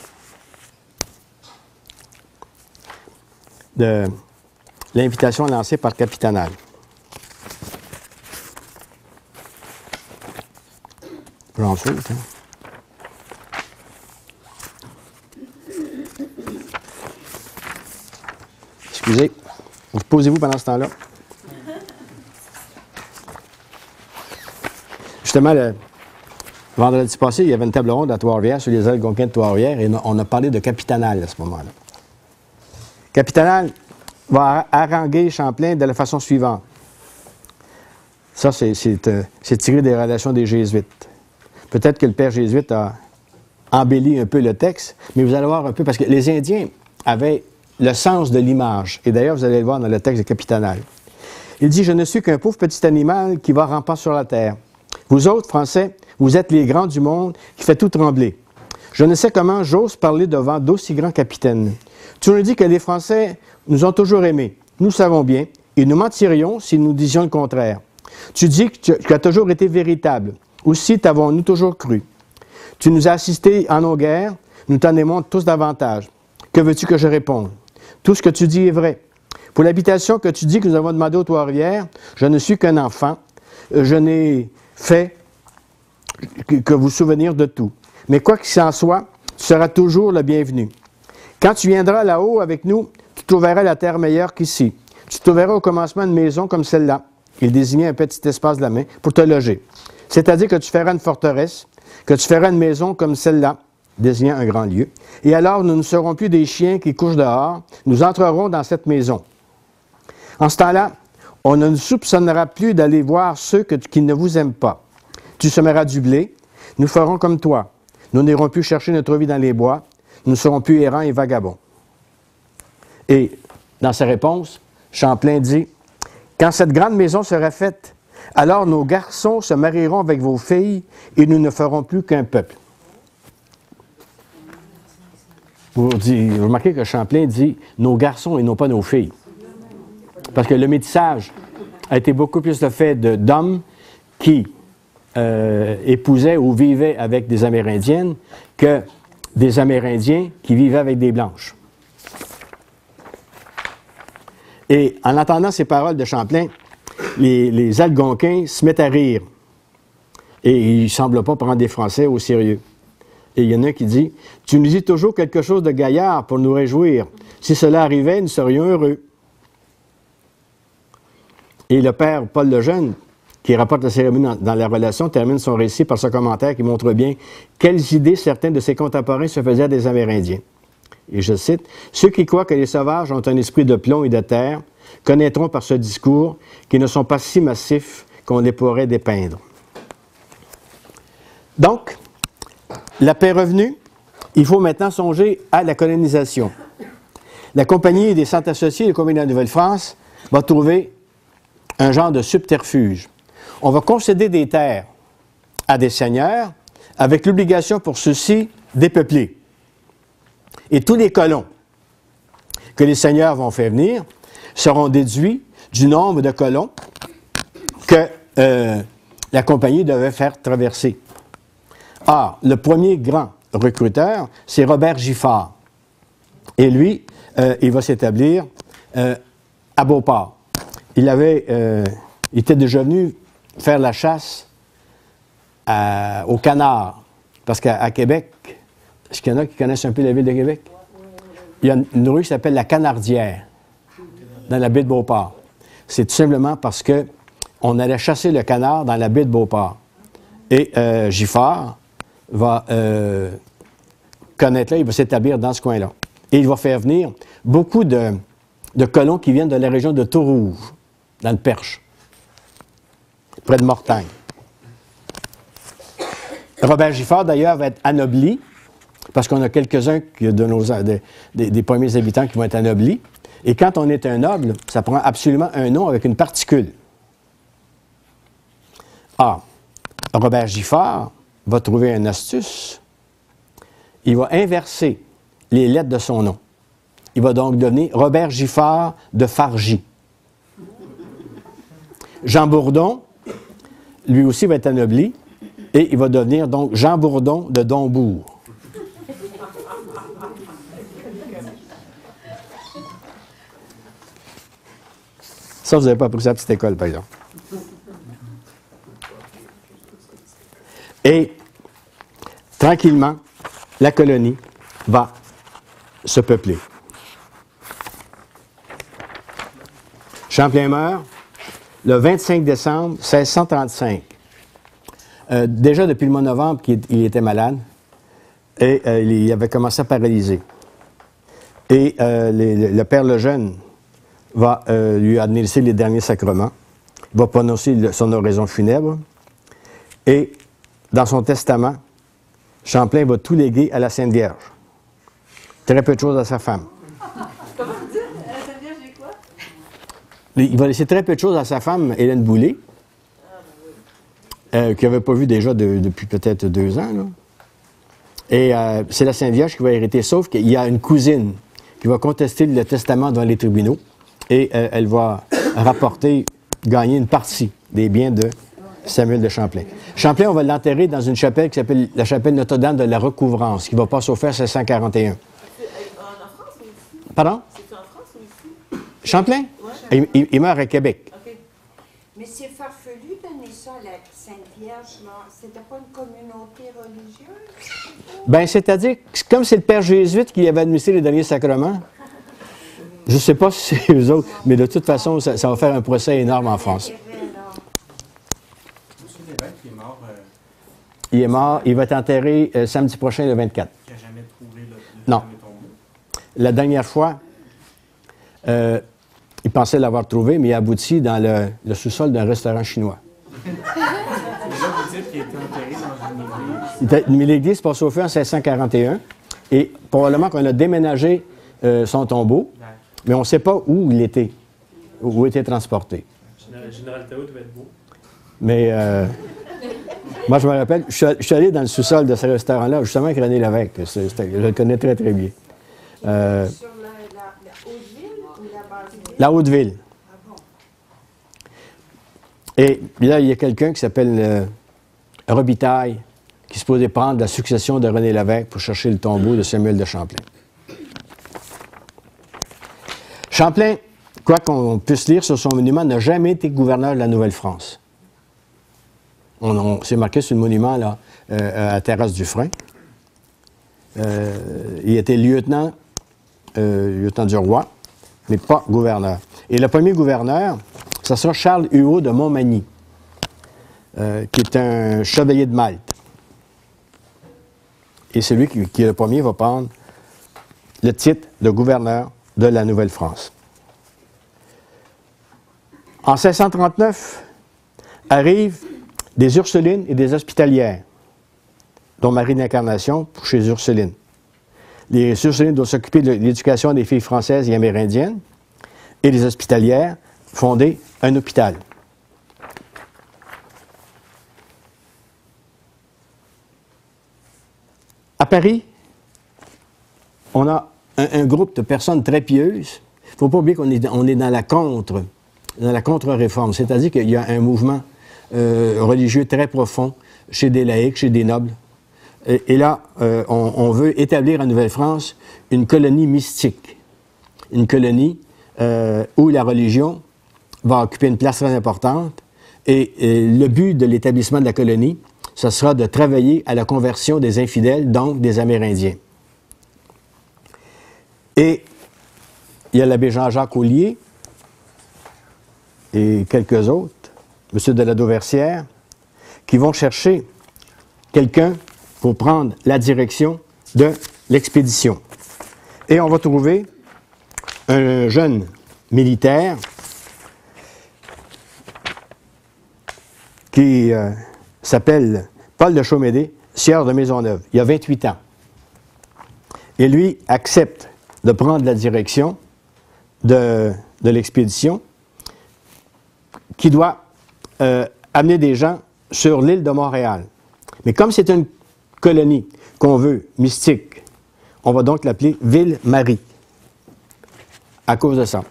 de l'invitation lancée par Capitanal. J'en Excusez. Posez-vous pendant ce temps-là. Justement, le vendredi passé, il y avait une table ronde à Trois-Rivières sur les Algonquins de Trois-Rivières et on a parlé de Capitanal à ce moment-là. Capitanal va haranguer Champlain de la façon suivante. Ça, c'est euh, c'est tiré des relations des Jésuites. Peut-être que le père jésuite a embelli un peu le texte, mais vous allez voir un peu, parce que les Indiens avaient le sens de l'image. Et d'ailleurs, vous allez le voir dans le texte de Capitanal. Il dit, je ne suis qu'un pauvre petit animal qui va rampant sur la terre. Vous autres, Français, vous êtes les grands du monde qui fait tout trembler. Je ne sais comment j'ose parler devant d'aussi grands capitaines. Tu nous dis que les Français nous ont toujours aimés. Nous savons bien, et nous mentirions si nous disions le contraire. Tu dis que tu as toujours été véritable. Aussi t'avons-nous toujours cru. Tu nous as assistés en nos guerres, nous t'en aimons tous davantage. Que veux-tu que je réponde? Tout ce que tu dis est vrai. Pour l'habitation que tu dis que nous avons demandé aux Trois-Rivières, je ne suis qu'un enfant. Je n'ai fait que vous souvenir de tout. Mais quoi qu'il en soit, tu seras toujours le bienvenu. Quand tu viendras là-haut avec nous, tu trouveras la terre meilleure qu'ici. Tu trouveras au commencement une maison comme celle-là. Il désignait un petit espace de la main pour te loger. C'est-à-dire que tu feras une forteresse, que tu feras une maison comme celle-là, désignant un grand lieu. Et alors, nous ne serons plus des chiens qui couchent dehors, nous entrerons dans cette maison. En ce temps-là, on ne soupçonnera plus d'aller voir ceux qui ne vous aiment pas. Tu semeras du blé, nous ferons comme toi. Nous n'irons plus chercher notre vie dans les bois, nous ne serons plus errants et vagabonds. Et dans sa réponse, Champlain dit, Quand cette grande maison sera faite, alors nos garçons se marieront avec vos filles et nous ne ferons plus qu'un peuple. Vous, remarquez que Champlain dit nos garçons et non pas nos filles. Parce que le métissage a été beaucoup plus le fait d'hommes qui euh, épousaient ou vivaient avec des Amérindiennes que des Amérindiens qui vivaient avec des Blanches. Et en entendant ces paroles de Champlain, les, Algonquins se mettent à rire. Et ils ne semblent pas prendre des Français au sérieux. Et il y en a un qui dit Tu nous dis toujours quelque chose de gaillard pour nous réjouir. Si cela arrivait, nous serions heureux. Et le père Paul le Jeune, qui rapporte la cérémonie dans, la relation, termine son récit par ce commentaire qui montre bien quelles idées certains de ses contemporains se faisaient des Amérindiens. Et je cite Ceux qui croient que les sauvages ont un esprit de plomb et de terre connaîtront par ce discours qu'ils ne sont pas si massifs qu'on les pourrait dépeindre. Donc, la paix revenue, il faut maintenant songer à la colonisation. La Compagnie des Centres associés de la de la Nouvelle-France va trouver un genre de subterfuge. On va concéder des terres à des seigneurs avec l'obligation pour ceux-ci d'épeupler. Et tous les colons que les seigneurs vont faire venir seront déduits du nombre de colons que euh, la compagnie devait faire traverser. Or, le premier grand recruteur, c'est Robert Giffard. Et lui, euh, il va s'établir euh, à Beauport. Il avait, il était déjà venu faire la chasse au canard, parce qu'à Québec, est-ce qu'il y en a qui connaissent un peu la ville de Québec? Il y a une rue qui s'appelle la Canardière dans la baie de Beauport. C'est tout simplement parce que on allait chasser le canard dans la baie de Beauport. Et euh, Giffard va euh, connaître là, il va s'établir dans ce coin-là. Et il va faire venir beaucoup de, colons qui viennent de la région de Tourouge, dans le Perche, près de Mortagne. Robert Giffard, d'ailleurs, va être anobli, parce qu'on a quelques-uns des premiers habitants qui vont être anoblis. Et quand on est un noble, ça prend absolument un nom avec une particule. Ah, Robert Giffard va trouver une astuce. Il va inverser les lettres de son nom. Il va donc devenir Robert Giffard de Fargy. Jean Bourdon, lui aussi, va être anobli et il va devenir donc Jean Bourdon de Dombourg. Ça, vous n'avez pas pris ça à petite école, par exemple. Et tranquillement, la colonie va se peupler. Champlain meurt le 25 décembre 1635. Euh, déjà depuis le mois de novembre, il, était malade et euh, il avait commencé à paralyser. Et euh, le père Lejeune va lui administrer les derniers sacrements. Va prononcer son oraison funèbre. Et dans son testament, Champlain va tout léguer à la Sainte Vierge. Très peu de choses à sa femme. Comment dire euh, Ça veut dire j'ai quoi Il va laisser très peu de choses à sa femme, Hélène Boulay, euh, qu'il n'avait pas vu déjà de- depuis peut-être deux ans. là. Et euh, c'est la Sainte Vierge qui va hériter, sauf qu'il y a une cousine qui va contester le testament devant les tribunaux et euh, elle va rapporter, gagner une partie des biens de Samuel de Champlain. Champlain, on va l'enterrer dans une chapelle qui s'appelle la chapelle Notre-Dame de la Recouvrance, qui va au fer 1641. C'est euh, en, Pardon? C'est en France ou ici Champlain? Il, il- il meurt à Québec. Ok. Mais c'est farfelu donner ça à la Sainte Vierge, là. C'était pas une communauté religieuse? Ben, c'est-à-dire, que comme c'est le père jésuite qui avait administré les derniers sacrements, je ne sais pas si c'est eux autres, mais de toute façon, ça, ça va faire un procès énorme en France. Mort, euh, Il est mort, il va être enterré euh, samedi prochain, le 24. qui n'a jamais trouvé le, le Non. La dernière fois, euh, il pensait l'avoir trouvé, mais il a abouti dans le, le sous-sol d'un restaurant chinois. Mais l'église passe au feu en 1641, et probablement qu'on a déménagé euh, son tombeau, mais on ne sait pas où il était, où il était transporté. Général, Général Tao devait être bon. Mais euh, moi, je me rappelle, je suis, allé dans le sous-sol de ce restaurant-là, justement avec René Lévesque. Je le connais très, très bien. Euh, Sur la, la, la Haute-Ville ou la Basse-Ville? La Haute-Ville. Et là, il y a quelqu'un qui s'appelle euh, Robitaille, qui se posait prendre la succession de René Lévesque pour chercher le tombeau de Samuel de Champlain. Champlain, quoi qu'on puisse lire sur son monument, n'a jamais été gouverneur de la Nouvelle-France. On, on- c'est marqué sur le monument, là, euh, à Terrasse du Frein. Euh, il était lieutenant, lieutenant du roi, mais pas gouverneur. Et le premier gouverneur, ça sera Charles Huot de Montmagny, euh, qui est un chevalier de Malte. Et celui qui, qui est le premier va prendre le titre de gouverneur de la Nouvelle-France. En 1639, arrivent des Ursulines et des Hospitalières, dont Marie d'Incarnation pour chez Ursulines. Les Ursulines doivent s'occuper de l'éducation des filles françaises et amérindiennes, et les Hospitalières fonder un hôpital. À Paris, on a un, groupe de personnes très pieuses. Il ne faut pas oublier qu'on est, on est dans la contre, dans la contre-réforme, c'est-à-dire qu'il y a un mouvement euh, religieux très profond chez des laïcs, chez des nobles. Et, là, euh, on, veut établir en Nouvelle-France une colonie mystique, une colonie euh, où la religion va occuper une place très importante. Et, le but de l'établissement de la colonie, ce sera de travailler à la conversion des infidèles, donc des Amérindiens. Et il y a l'abbé Jean-Jacques Ollier et quelques autres, M. de la Dauversière, qui vont chercher quelqu'un pour prendre la direction de l'expédition. Et on va trouver un jeune militaire qui euh, s'appelle Paul de Chaumédé, sieur de Maisonneuve. Il a 28 ans. Et lui accepte de prendre la direction de, l'expédition qui doit euh, amener des gens sur l'île de Montréal. Mais comme c'est une colonie qu'on veut mystique, on va donc l'appeler Ville-Marie à cause de ça.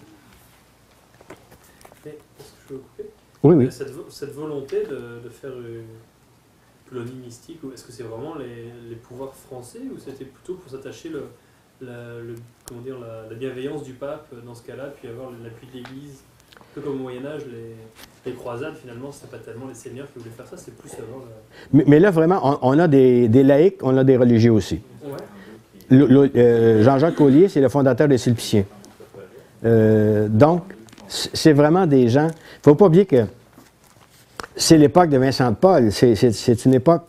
Est-ce que je peux vous couper? Oui, oui. Cette, vo- cette volonté de, de faire une colonie mystique, ou est-ce que c'est vraiment les, les pouvoirs français ou c'était plutôt pour s'attacher le, la, le- comment dire, la, la bienveillance du pape dans ce cas-là, puis avoir l'appui de l'Église? Un peu comme au Moyen-Âge, les, les croisades, finalement, c'était pas tellement les seigneurs qui voulaient faire ça, c'est plus avoir la... Mais, mais là, vraiment, on, on a des, des laïcs, on a des religieux aussi. Ouais. Euh, Jean-Jacques Collier, c'est le fondateur des Sulpiciens. Euh, donc, c'est vraiment des gens. Il ne faut pas oublier que c'est l'époque de Vincent de Paul. C'est- une époque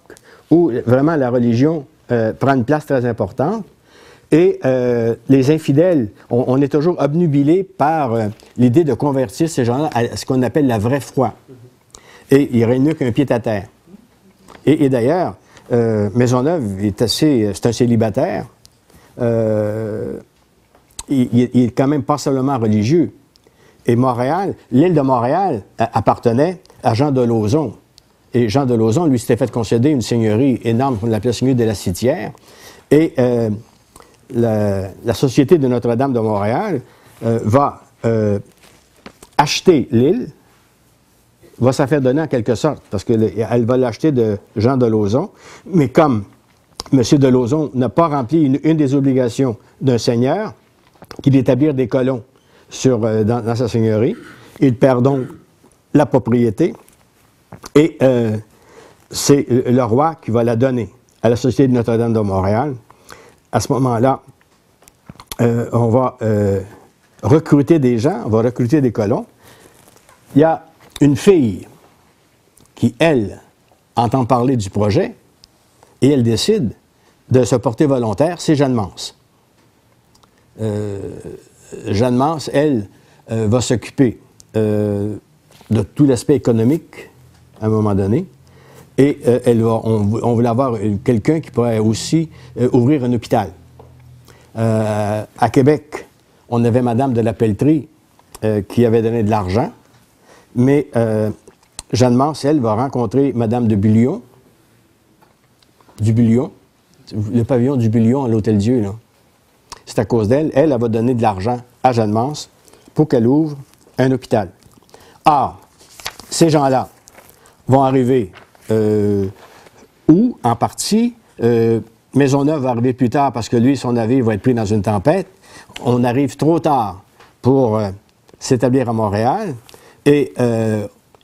où vraiment la religion euh, prend une place très importante. Et euh, les infidèles, on, est toujours obnubilé par euh, l'idée de convertir ces gens-là à ce qu'on appelle la vraie foi. Et il règne mieux qu'un pied à terre. Et, d'ailleurs, euh, Maisonneuve est assez, c'est un célibataire. Il, est quand même pas seulement religieux. Et Montréal, l'île de Montréal appartenait à Jean de Lauzon. Et Jean de Lauzon, lui, s'était fait concéder une seigneurie énorme qu'on appelait seigneurie de la Citière. Et la, Société de Notre-Dame de Montréal euh, va euh, acheter l'île, va s'en faire donner en quelque sorte, parce qu'elle va l'acheter de Jean de Lauzon. Mais comme M. de Lauzon n'a pas rempli une, des obligations d'un seigneur, qui d'établir des colons sur, euh, dans, sa seigneurie, il perd donc la propriété. Et c'est le roi qui va la donner à la Société de Notre-Dame de Montréal. À ce moment-là, euh, on va euh, recruter des gens, on va recruter des colons. Il y a une fille qui, elle, entend parler du projet et elle décide de se porter volontaire, c'est Jeanne Mance. Euh, Jeanne Mance, elle, va s'occuper de tout l'aspect économique à un moment donné. Et euh, on, on voulait avoir quelqu'un qui pourrait aussi euh, ouvrir un hôpital. Euh, à Québec, on avait Madame de la Pelletrie qui avait donné de l'argent, mais Jeanne Mance, elle, va rencontrer Madame de Bullion, du Bullion, le pavillon du Bullion à l'Hôtel Dieu, là. C'est à cause d'elle. Elle, elle va donner de l'argent à Jeanne Mance pour qu'elle ouvre un hôpital. Or, ces gens-là vont arriver euh, où, en partie, euh, Maisonneuve va arriver plus tard parce que lui, son navire va être pris dans une tempête. On arrive trop tard pour euh, s'établir à Montréal et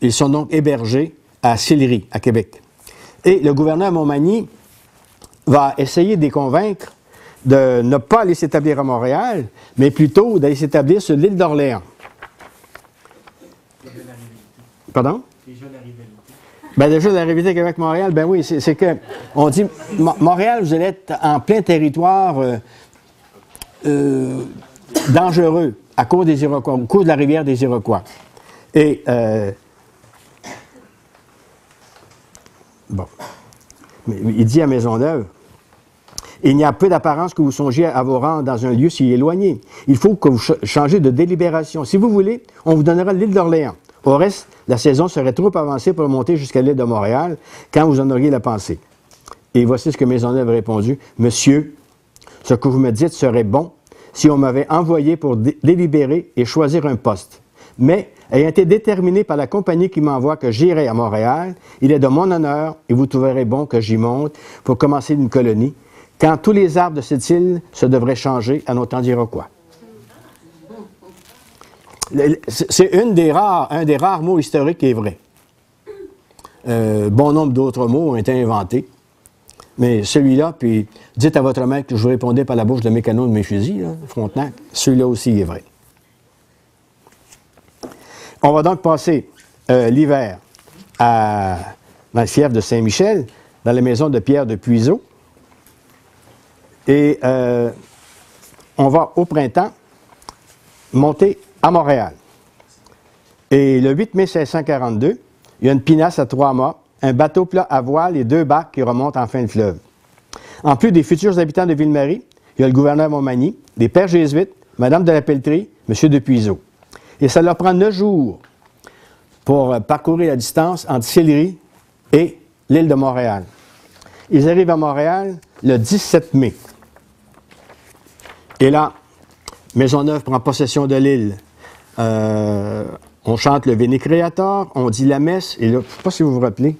ils sont donc hébergés à Sillery, à Québec. Et le gouverneur Montmagny va essayer de les convaincre de ne pas aller s'établir à Montréal, mais plutôt d'aller s'établir sur l'île d'Orléans. Pardon? Ben déjà, la rivalité Québec-Montréal, ben oui, c'est que, on dit, Mo- Montréal, vous allez être en plein territoire euh, euh, dangereux à cause des Iroquois, au cause de la rivière des Iroquois. Et, euh, bon, il dit à Maisonneuve, il n'y a peu d'apparence que vous songiez à vous rendre dans un lieu si éloigné. Il faut que vous ch- changez de délibération. Si vous voulez, on vous donnera l'île d'Orléans. Au reste, la saison serait trop avancée pour monter jusqu'à l'île de Montréal quand vous en auriez la pensée. Et voici ce que Maisonneuve a répondu. Monsieur, ce que vous me dites serait bon si on m'avait envoyé pour dé- délibérer et choisir un poste. Mais, ayant été déterminé par la compagnie qui m'envoie que j'irai à Montréal, il est de mon honneur, et vous trouverez bon que j'y monte pour commencer une colonie, quand tous les arbres de cette île se devraient changer à nos temps d'Iroquois. C'est un des rares mots historiques qui est vrai. Euh, bon nombre d'autres mots ont été inventés. Mais celui-là, puis dites à votre maître que je vous répondais par la bouche de mes canons de mes fusils, Frontenac, celui-là aussi est vrai. On va donc passer euh, l'hiver à- dans le fief de Saint-Michel, dans la maison de Pierre de Puiseau. Et euh, on va au printemps monter à Montréal. Et le 8 mai 1642, il y a une pinasse à trois mâts, un bateau plat à voile et deux barques qui remontent en fin de fleuve. En plus des futurs habitants de Ville-Marie, il y a le gouverneur Montmagny, des pères jésuites, Madame de la Pelletrie, M. de Puiseau. Et ça leur prend neuf jours pour euh, parcourir la distance entre Sillery et l'île de Montréal. Ils arrivent à Montréal le 17 mai. Et là, Maisonneuve prend possession de l'île. Euh, on chante le Veni Creator, on dit la messe, et là, je ne sais pas si vous vous rappelez,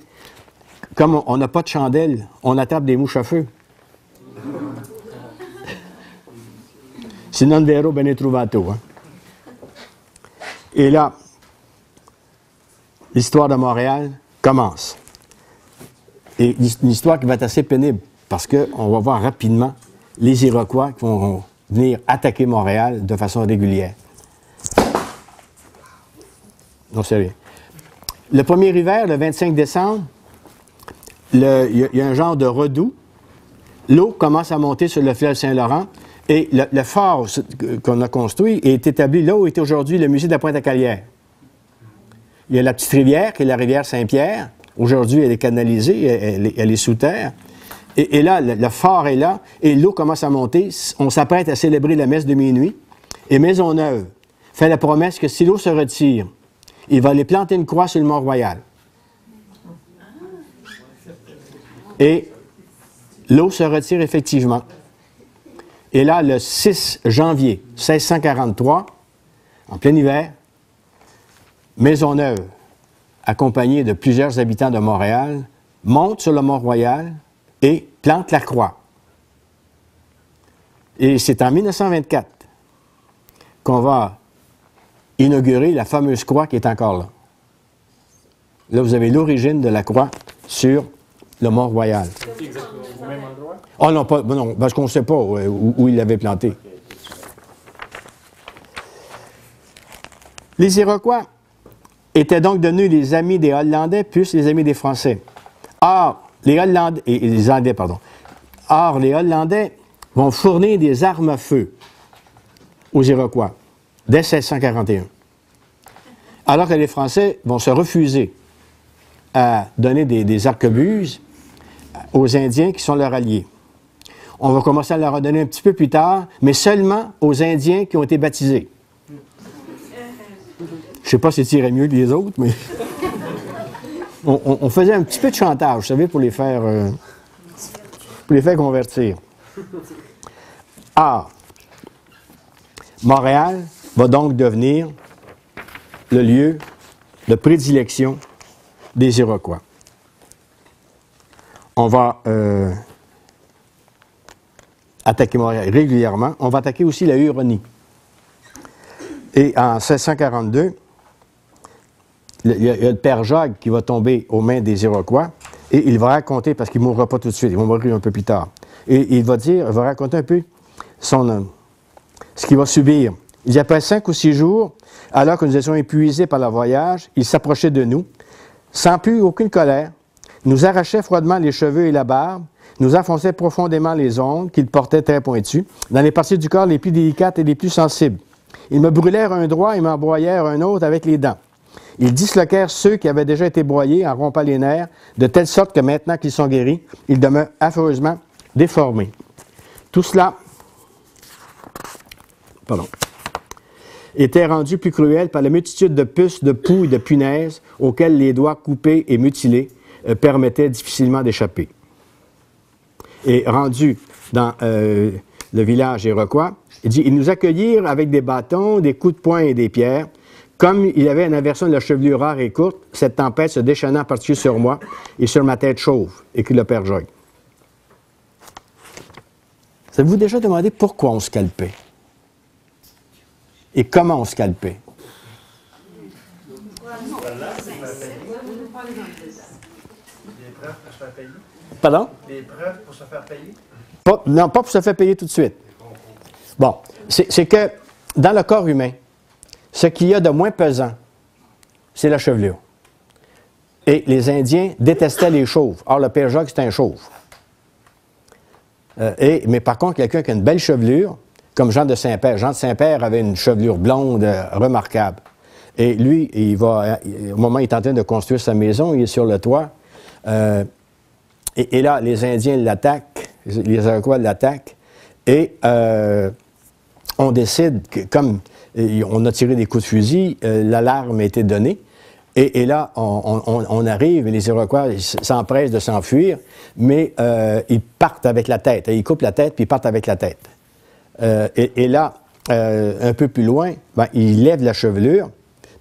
comme on- n'a pas de chandelle, on attrape des mouches à feu. C'est non vero bene trovato. hein. Et là, l'histoire de Montréal commence. Et une histoire qui va être assez pénible, parce qu'on va voir rapidement les Iroquois qui vont venir attaquer Montréal de façon régulière. Non, sérieux. Le premier hiver, le 25 décembre, il y, a- un genre de redout. L'eau commence à monter sur le fleuve Saint-Laurent Et le, le fort qu'on a construit est établi là où est aujourd'hui le musée de la Pointe-à-Calière. Il y a la petite rivière, qui est la rivière Saint-Pierre. Aujourd'hui, elle est canalisée, elle, est- sous terre. Et, là, le, le phare est là, et l'eau commence à monter. On s'apprête à célébrer la messe de minuit. Et Maisonneuve fait la promesse que si l'eau se retire, il va aller planter une croix sur le Mont-Royal. Et l'eau se retire effectivement. Et là, le 6 janvier 1643, en plein hiver, Maisonneuve, accompagnée de plusieurs habitants de Montréal, monte sur le Mont-Royal et plante la croix. Et c'est en 1924 qu'on va inaugurer la fameuse croix qui est encore là. Là, vous avez l'origine de la croix sur le Mont-Royal. Endroit? Oh non, pas, non parce qu'on ne sait pas où, où il l'avait planté. Les Iroquois étaient donc devenus les amis des Hollandais plus les amis des Français. Or, les Hollandais, et les pardon. Or, les Hollandais vont fournir des armes à feu aux Iroquois dès 1641. Alors que les Français vont se refuser à donner des, arquebuses aux Indiens qui sont leurs alliés. On va commencer à leur donner un petit peu plus tard, mais seulement aux Indiens qui ont été baptisés. Je ne sais pas si tirait mieux que les autres, mais on faisait un petit peu de chantage, vous savez, pour les faire, euh, pour les faire convertir. Ah, Montréal va donc devenir le lieu de prédilection des Iroquois. On va euh, attaquer Montréal régulièrement. On va attaquer aussi la Huronie. Et en 1642, le- il y, a, il y a le père Jacques qui va tomber aux mains des Iroquois et il va raconter, parce qu'il ne mourra pas tout de suite, il va mourir un peu plus tard. Et il va dire, il va raconter un peu son, euh, ce qu'il va subir. Il dit, après cinq ou six jours, alors que nous étions épuisés par le voyage, il s'approchait de nous, sans plus aucune colère, nous arrachait froidement les cheveux et la barbe, nous enfonçait profondément les ongles qu'il portait très pointus, dans les parties du corps les plus délicates et les plus sensibles. Ils me brûlèrent un doigt et m'embroyèrent un autre avec les dents. Ils disloquèrent ceux qui avaient déjà été broyés en rompant les nerfs, de telle sorte que maintenant qu'ils sont guéris, ils demeurent affreusement déformés. Tout cela pardon, était rendu plus cruel par la multitude de puces, de poux et de punaises auxquelles les doigts coupés et mutilés euh, permettaient difficilement d'échapper. Et rendu dans euh, le village iroquois, il dit Ils nous accueillirent avec des bâtons, des coups de poing et des pierres. Comme il avait une aversion de la chevelure rare et courte, cette tempête se déchaînant par-dessus sur moi et sur ma tête chauve, écrit le père Jogues. Vous avez-vous déjà demandé pourquoi on scalpait? Et comment payer. Pardon? Des preuves pour se faire payer. Non, pas pour se faire payer tout de suite. Bon, c'est c'est que dans le corps humain, ce qu'il y a de moins pesant, c'est la chevelure. Et les Indiens détestaient les chauves. Or, le père Jacques, c'est un chauve. Euh, et, mais par contre, quelqu'un qui a une belle chevelure, comme Jean de Saint-Père. Jean de Saint-Père avait une chevelure blonde euh, remarquable. Et lui, il va, euh, au moment où il est en train de construire sa maison, il est sur le toit. euh, et, là, les Indiens l'attaquent, les Iroquois l'attaquent, et on décide, que, comme on a tiré des coups de fusil, l'alarme a été donnée, et, là, on, arrive, et les Iroquois s'empressent de s'enfuir, mais ils partent avec la tête. Ils coupent la tête, puis ils partent avec la tête. Euh, et, là, euh, un peu plus loin, ben, ils lèvent la chevelure,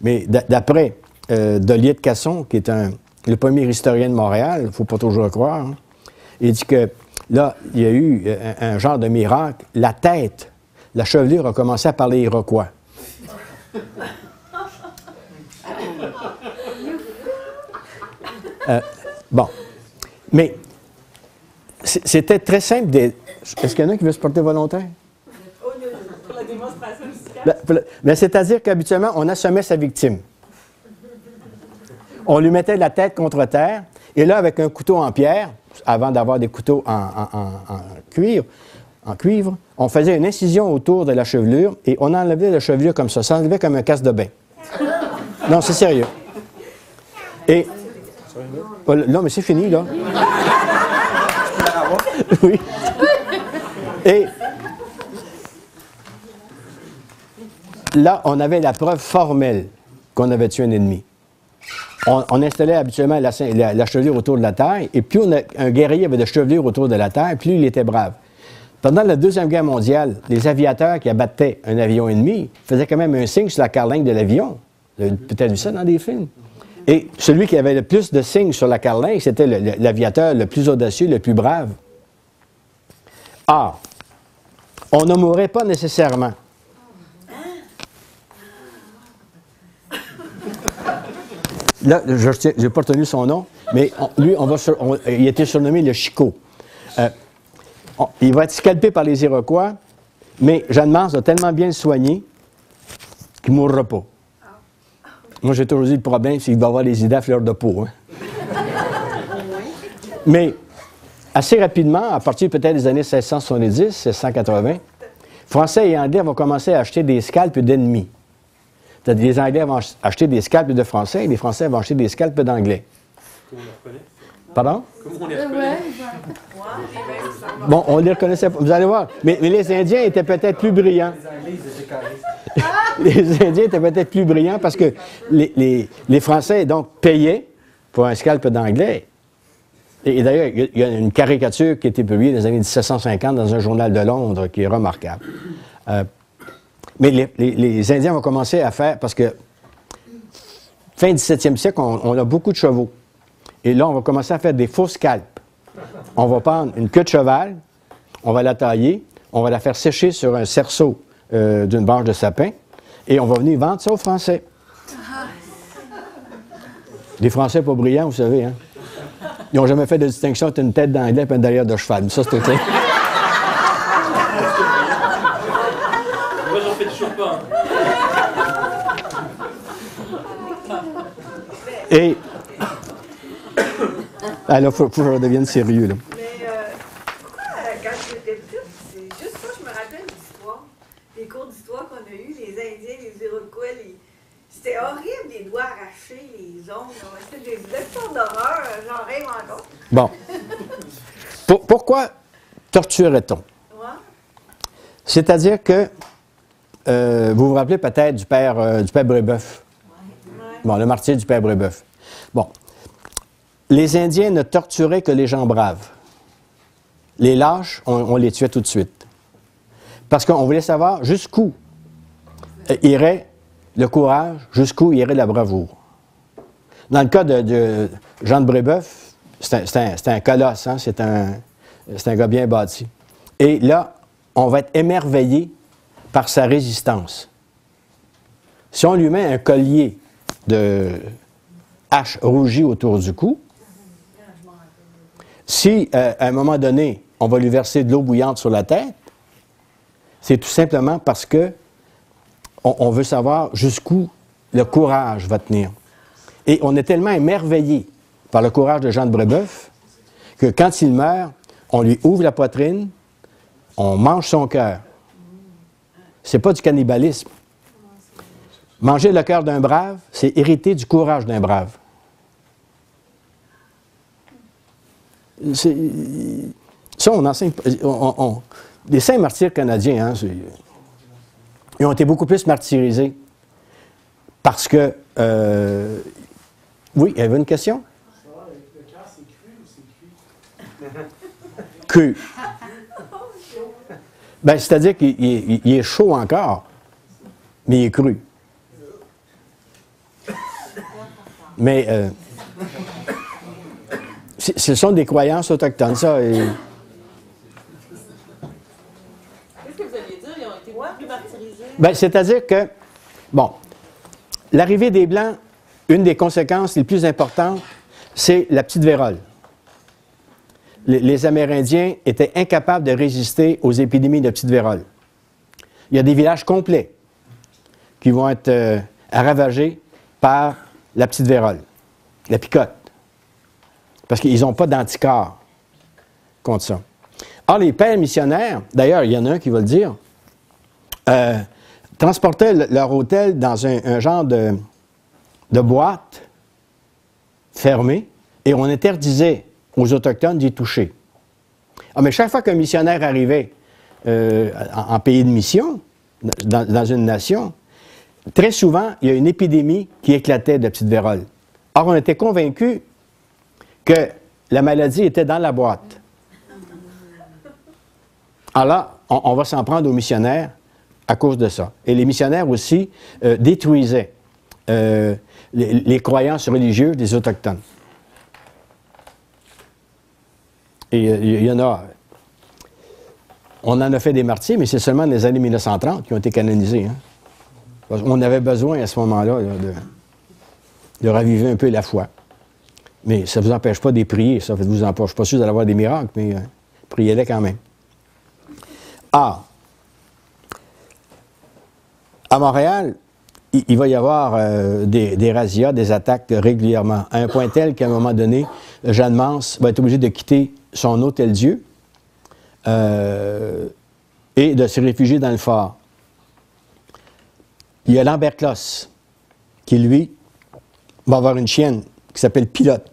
mais d'a- d'après euh, de Casson, qui est un, le premier historien de Montréal, il ne faut pas toujours le croire, hein, il dit que là, il y a eu euh, un, genre de miracle. La tête, la chevelure a commencé à parler iroquois. Bon. Mais c'était très simple. Est-ce qu'il y en a qui veut se porter volontaire? Pour la démonstration musicale. La- la- mais c'est-à-dire qu'habituellement, on assommait sa victime. On lui mettait la tête contre terre, et là, avec un couteau en pierre, avant d'avoir des couteaux en, en- cuivre, on faisait une incision autour de la chevelure et on enlevait la chevelure comme ça. Ça enlevait comme un casse de bain. Non, c'est sérieux. Et. Oh, Non, mais c'est fini, là. Oui. Et là, on avait la preuve formelle qu'on avait tué un ennemi. On, installait habituellement la, chevelure autour de la taille, et plus un guerrier avait de chevelure autour de la taille, plus il était brave. Pendant la Deuxième Guerre mondiale, les aviateurs qui abattaient un avion ennemi faisaient quand même un signe sur la carlingue de l'avion. Vous avez peut-être vu ça dans des films. Et celui qui avait le plus de signes sur la carlingue, c'était le- le- l'aviateur le plus audacieux, le plus brave. Or, on ne mourrait pas nécessairement. Là, je n'ai pas retenu son nom, mais lui, on va il était surnommé le Chico. Euh, il va être scalpé par les Iroquois, mais Jeanne Mars a tellement bien le soigné qu'il ne mourra pas. Moi, j'ai toujours dit le problème, c'est qu'il va avoir les idées à fleur de peau. hein. mais assez rapidement, à partir peut-être des années 1670, 1680, Français et Anglais vont commencer à acheter des scalpes d'ennemis. Les Anglais vont ach- acheter des scalpes de Français et les Français vont acheter des scalpes d'Anglais. Comment on les reconnaît Pardon? Comment on les reconnaît Bon, on les reconnaissait. Vous allez voir. Mais, les Indiens étaient peut-être plus brillants. Les Indiens étaient peut-être plus brillants parce que les, les- les Français, donc, payaient pour un scalp d'anglais. Et, d'ailleurs, il y a- il y a une caricature qui a été publiée dans les années 1750 dans un journal de Londres qui est remarquable. Euh, mais les, Indiens vont commencer à faire, parce que fin 17e siècle, on, a beaucoup de chevaux. Et là, on va commencer à faire des faux scalps. On va prendre une queue de cheval, on va la tailler, on va la faire sécher sur un cerceau euh, d'une branche de sapin, et on va venir vendre ça aux Français. Les Français pas brillants, vous savez, hein? Ils n'ont jamais fait de distinction entre une tête d'anglais et un derrière de cheval. Mais ça, c'est clair. Moi, j'en fais toujours pas. hein. Et. Ah là, faut, faut que je devienne sérieux, là. Mais euh, pourquoi, euh, quand j'étais petite, c'est juste ça, je me rappelle l'histoire. Les cours d'histoire qu'on a eus, les Indiens, les Iroquois, les... c'était horrible, les doigts arrachés, les ongles. C'était des histoires d'horreur, euh, j'en rêve encore. Bon. Pour- pourquoi torturerait-on? Ouais. C'est-à-dire que euh, vous vous rappelez peut-être du père, euh, du père Brébeuf? Bon, le martyr du père Brébeuf. Bon. Les Indiens ne torturaient que les gens braves. Les lâches, on, les tuait tout de suite. Parce qu'on voulait savoir jusqu'où irait le courage, jusqu'où irait la bravoure. Dans le cas de, Jean de Brébeuf, c'est un, colosse, hein, c'est un, c'est un gars bien bâti. Et là, on va être émerveillé par sa résistance. Si on lui met un collier de hache rougie autour du cou, si euh, à un moment donné, on va lui verser de l'eau bouillante sur la tête, c'est tout simplement parce que on, veut savoir jusqu'où le courage va tenir. Et on est tellement émerveillé par le courage de Jean de Brébeuf que quand il meurt, on lui ouvre la poitrine, on mange son cœur. C'est pas du cannibalisme. Manger le cœur d'un brave, c'est hériter du courage d'un brave. Ça, on enseigne. les saints martyrs canadiens, hein, ils ont été beaucoup plus martyrisés parce que. euh, oui, il y avait une question? Le cœur, c'est cru ou c'est cuit? Cru. Ben, c'est-à-dire qu'il il- il est chaud encore, mais il est cru. Mais euh, ce sont des croyances autochtones, ça. et- Qu'est-ce que vous alliez dire? Ils ont été plus martyrisés. Ben, c'est-à-dire que, bon, l'arrivée des Blancs, une des conséquences les plus importantes, c'est la petite vérole. Les, les Amérindiens étaient incapables de résister aux épidémies de petite vérole. Il y a des villages complets qui vont être euh, ravagés par la petite vérole, la picote, parce qu'ils n'ont pas d'anticorps contre ça. Or, les pères missionnaires, d'ailleurs, il y en a un qui va le dire, euh, transportaient le- leur hôtel dans un, genre de, boîte fermée et on interdisait aux Autochtones d'y toucher. Ah, mais chaque fois qu'un missionnaire arrivait euh, en, pays de mission, dans une nation, très souvent, il y a une épidémie qui éclatait de petite vérole. Or, on était convaincus que la maladie était dans la boîte. Alors on, on va s'en prendre aux missionnaires à cause de ça. Et les missionnaires aussi euh, détruisaient euh, les, les croyances religieuses des Autochtones. Et euh, il y en a. On en a fait des martyrs, mais c'est seulement dans les années 1930 qui ont été canonisés. hein. Qu'on avait besoin à ce moment-là là, de, raviver un peu la foi. Mais ça ne vous empêche pas de prier. Ça ne vous empêche pas sûr d'avoir des miracles, mais euh, priez-les quand même. Ah, à Montréal, il, va y avoir euh, des, des razzias, des attaques régulièrement, à un point tel qu'à un moment donné, Jeanne Mance va être obligé de quitter son hôtel-dieu euh, et de se réfugier dans le fort. Il y a Lambert Closs, qui lui va avoir une chienne qui s'appelle Pilote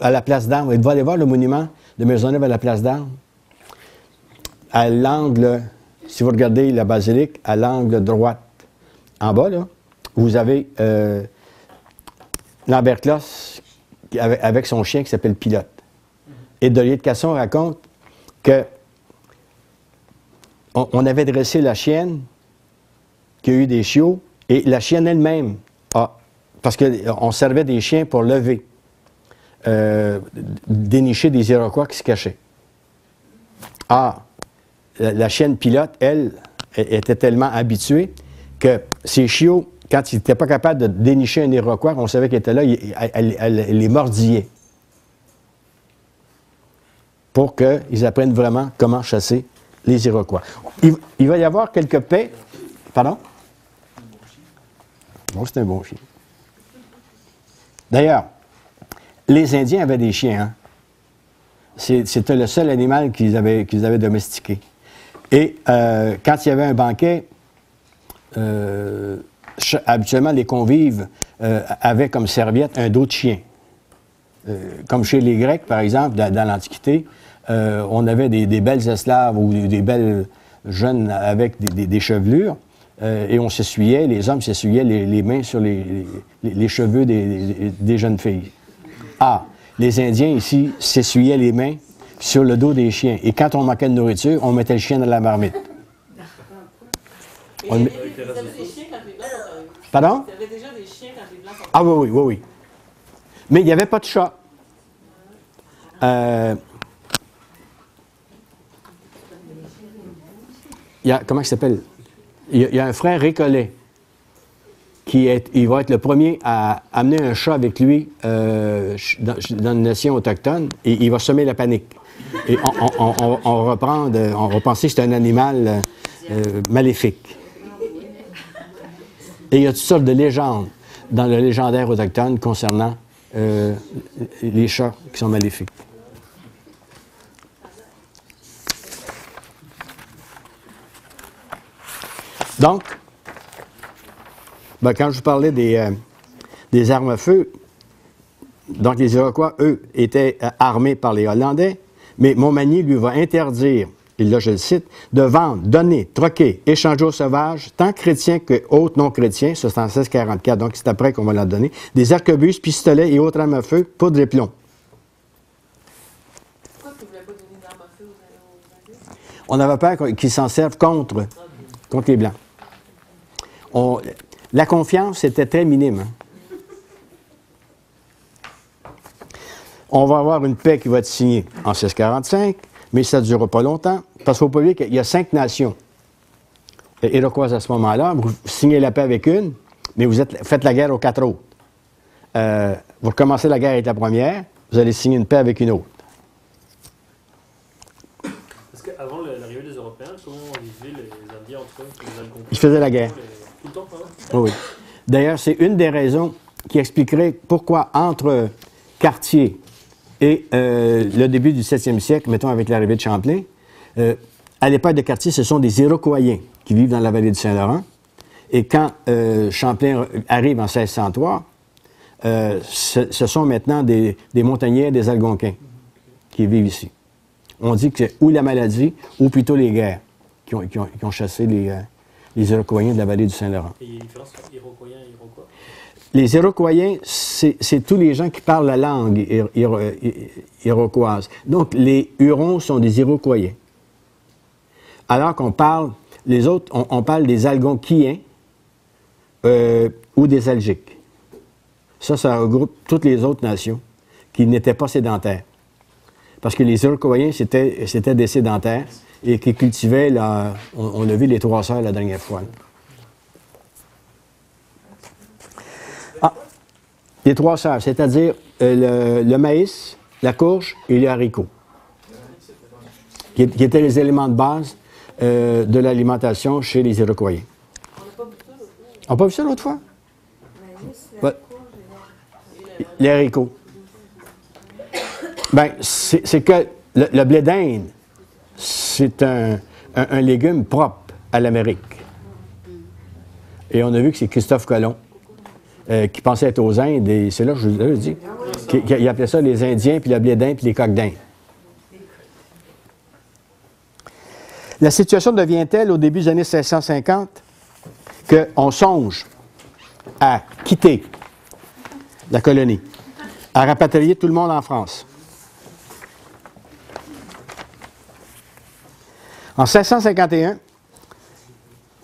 à la place d'Armes. Il va aller voir le monument de Maisonneuve à la place d'Armes. À l'angle, si vous regardez la basilique, à l'angle droite, en bas, là, vous avez euh, Lambert Closs qui- avec, son chien qui s'appelle Pilote. Et Delier de Casson raconte que on, on avait dressé la chienne qui a eu des chiots et la chienne elle-même a, parce qu'on servait des chiens pour lever, euh, dénicher des Iroquois qui se cachaient. Ah, la, chienne pilote, elle, était tellement habituée que ces chiots, quand ils n'étaient pas capables de dénicher un Iroquois, on savait qu'il était là, elle les mordillait pour qu'ils apprennent vraiment comment chasser les Iroquois. Il, il va y avoir quelques paix. Pardon? C'est un bon chien. D'ailleurs, les Indiens avaient des chiens. hein. C'était le seul animal qu'ils avaient, domestiqué. Et euh, quand il y avait un banquet, euh, habituellement, les convives euh, avaient comme serviette un dos de chien. Comme chez les Grecs, par exemple, dans, l'Antiquité, on avait des, belles esclaves ou des, belles jeunes avec des chevelures, euh, et on s'essuyait, les hommes s'essuyaient les, les mains sur les, les- les cheveux des, des- jeunes filles. Ah, les Indiens ici s'essuyaient les mains sur le dos des chiens, et quand on manquait de nourriture, on mettait le chien dans la marmite. Mais On il y met- avait, vous avez des chiens quand les blancs sont arrivés. Pardon? Vous avez déjà des chiens quand les blancs sont Ah oui, oui, oui, oui. Mais il n'y avait pas de chat. Euh, il y a, comment il s'appelle? Il y, a, un frère récollet qui va être le premier à amener un chat avec lui euh, dans, une nation autochtone et il va semer la panique. Et on, reprend on va penser que c'est un animal euh, euh, maléfique. Et il y a toutes sortes de légendes dans le légendaire autochtone concernant les chats qui sont maléfiques. Donc, ben, quand je vous parlais des, euh, des armes à feu, donc les Iroquois, eux, étaient euh, armés par les Hollandais, mais Montmagny lui va interdire, et là je le cite, de vendre, donner, troquer, échanger aux sauvages, tant chrétiens que autres non chrétiens, ça c'est en 1644, donc c'est après qu'on va la donner, des arquebuses, pistolets et autres armes à feu, poudre et plomb. Pourquoi tu voulais pas donner d'armes à feu aux? On avait peur qu'ils s'en servent contre, contre les Blancs. On- la confiance était très minime. hein. On va avoir une paix qui va être signée en 1645, mais ça ne durera pas longtemps, parce qu'il ne faut pas oublier qu'il y a cinq nations iroquoises à ce moment-là. Vous signez la paix avec une, mais vous êtes- faites la guerre aux quatre autres. Euh, vous recommencez la guerre avec la première, vous allez signer une paix avec une autre. Parce qu'avant l'arrivée des Européens, comment vivaient les Indiens entre eux les Ils faisaient la guerre. Les- Oui. D'ailleurs, c'est une des raisons qui expliquerait pourquoi entre quartiers Et euh, le début du 7e siècle, mettons avec l'arrivée de Champlain, euh, à l'époque de quartier, ce sont des Iroquois qui vivent dans la vallée du Saint-Laurent. Et quand euh, Champlain arrive en 1603, euh, ce, sont maintenant des, des montagnais, des Algonquins qui vivent ici. On dit que c'est ou la maladie, ou plutôt les guerres qui ont, chassé les, les Iroquois de la vallée du Saint-Laurent. Et il y a une différence entre Iroquois et Iroquois? Les Iroquois, c'est tous les gens qui parlent la langue ir- ir- ir- iroquoise. Donc, les Hurons sont des Iroquois. Alors qu'on parle, les autres, on, on parle des Algonquiens euh, ou des Algiques. Ça, ça regroupe toutes les autres nations qui n'étaient pas sédentaires. Parce que les Iroquois, c'était des sédentaires et qui cultivaient, on, on a vu les trois sœurs la dernière fois. là. Les trois sœurs, c'est-à-dire euh, le, maïs, la courge et les haricots, qui, qui étaient les éléments de base euh, de l'alimentation chez les Iroquois. On n'a pas vu ça l'autre fois? Ouais. Les haricots. C'est c'est que le, le blé d'Inde, c'est un, légume propre à l'Amérique. Et on a vu que c'est Christophe Colomb euh, qui pensait être aux Indes, et c'est là que je vous ai dit, qu'il appelait ça les Indiens, puis le blé puis les coques d'Inde. La situation devient telle au début des années 1650 qu'on songe à quitter la colonie, à rapatrier tout le monde en France? En 1651,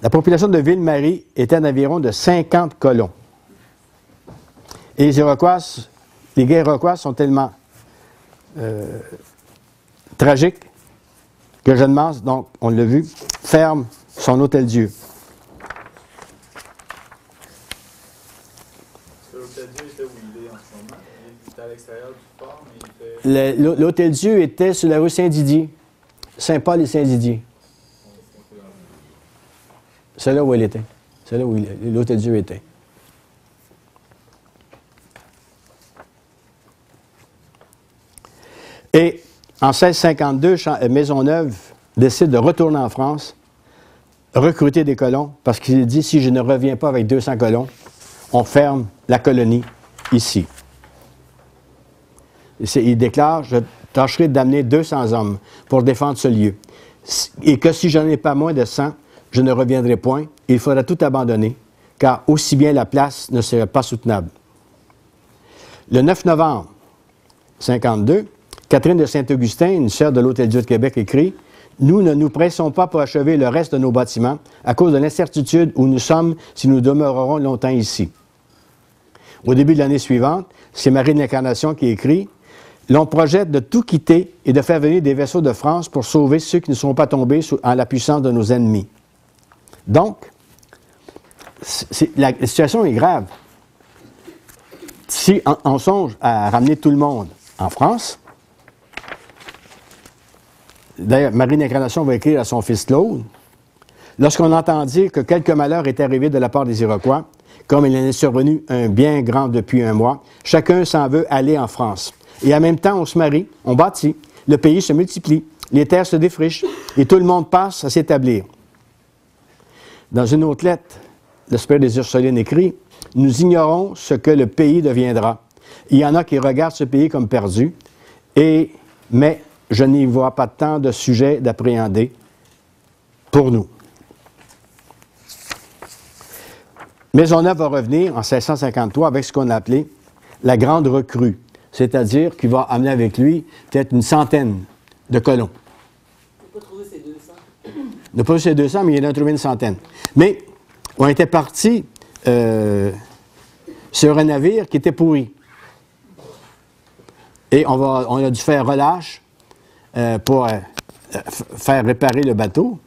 la population de Ville-Marie était d'environ de 50 colons. Et les Iroquois, les guerres Iroquois sont tellement euh, tragiques que Jeanne Mance, donc, on l'a vu, ferme son hôtel-dieu. Parce que l'hôtel Dieu était où il est en ce moment? Il était à l'extérieur du fort, mais il était. Le- l'hô- L'hôtel-dieu était sur la rue Saint-Didier, Saint-Paul et Saint-Didier. C'est là où elle était. C'est là où il- l'hôtel-dieu était. Et en 1652, Cha- euh, Maisonneuve décide de retourner en France, recruter des colons, parce qu'il dit si je ne reviens pas avec 200 colons, on ferme la colonie ici. Il déclare Je tâcherai d'amener 200 hommes pour défendre ce lieu. Et que si j'en ai pas moins de 100, je ne reviendrai point. Il faudra tout abandonner, car aussi bien la place ne serait pas soutenable. Le 9 novembre 52, Catherine de Saint-Augustin, une sœur de l'Hôtel-Dieu de Québec, écrit Nous ne nous pressons pas pour achever le reste de nos bâtiments à cause de l'incertitude où nous sommes si nous demeurerons longtemps ici. Au début de l'année suivante, c'est Marie de l'Incarnation qui écrit L'on projette de tout quitter et de faire venir des vaisseaux de France pour sauver ceux qui ne sont pas tombés sous en la puissance de nos ennemis. Donc, la situation est grave. Si on, on songe à ramener tout le monde en France, d'ailleurs, Marie d'Incarnation va écrire à son fils Claude Lorsqu'on entend dire que quelque malheur est arrivé de la part des Iroquois, comme il en est survenu un bien grand depuis un mois, chacun s'en veut aller en France. Et en même temps, on se marie, on bâtit, le pays se multiplie, les terres se défrichent et tout le monde passe à s'établir. Dans une autre lettre, le Père des Ursulines écrit Nous ignorons ce que le pays deviendra. Il y en a qui regardent ce pays comme perdu, et, mais je n'y vois pas tant de sujets d'appréhender pour nous. Maisonneuve va revenir en 1653 avec ce qu'on a appelé la grande recrue, c'est-à-dire qu'il va amener avec lui peut-être une centaine de colons. Il n'a pas trouvé ces 200. Il n'a pas ces 200, mais il en a trouvé une centaine. Mais on était parti euh, sur un navire qui était pourri. Et on, va, on a dû faire relâche euh, pour euh, faire réparer le bateau.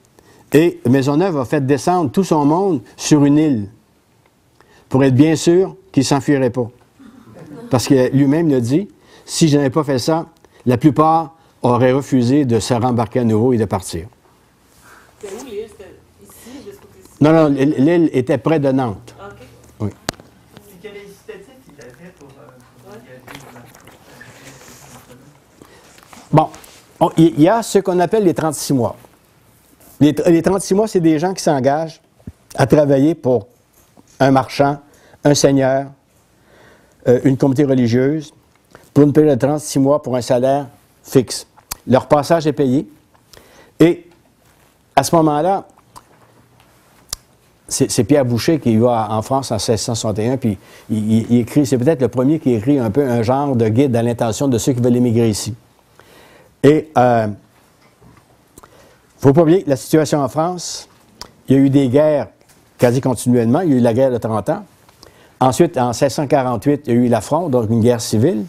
Et Maisonneuve a fait descendre tout son monde sur une île pour être bien sûr qu'il ne s'enfuirait pas. Parce que lui-même l'a dit, si je n'avais pas fait ça, la plupart auraient refusé de se rembarquer à nouveau et de partir. C'était où l'île? C'était ici, de ce côté-ci? Non, non, l'île était près de Nantes. Ah, OK. C'est quel incitatif avait pour, euh, pour y aller, là? On- Il y a ce qu'on appelle les 36 mois. Les, les 36 mois, c'est des gens qui s'engagent à travailler pour un marchand, un seigneur, euh, une communauté religieuse, pour une période de 36 mois pour un salaire fixe. Leur passage est payé. Et à ce moment-là, c'est Pierre Boucher qui va en France en 1661, puis il, écrit, c'est peut-être le premier qui écrit un peu un genre de guide à l'intention de ceux qui veulent émigrer ici. Et il ne faut pas oublier la situation en France, il y a eu des guerres quasi continuellement. Il y a eu la guerre de 30 ans. Ensuite, en 1648, il y a eu la fronde, donc une guerre civile.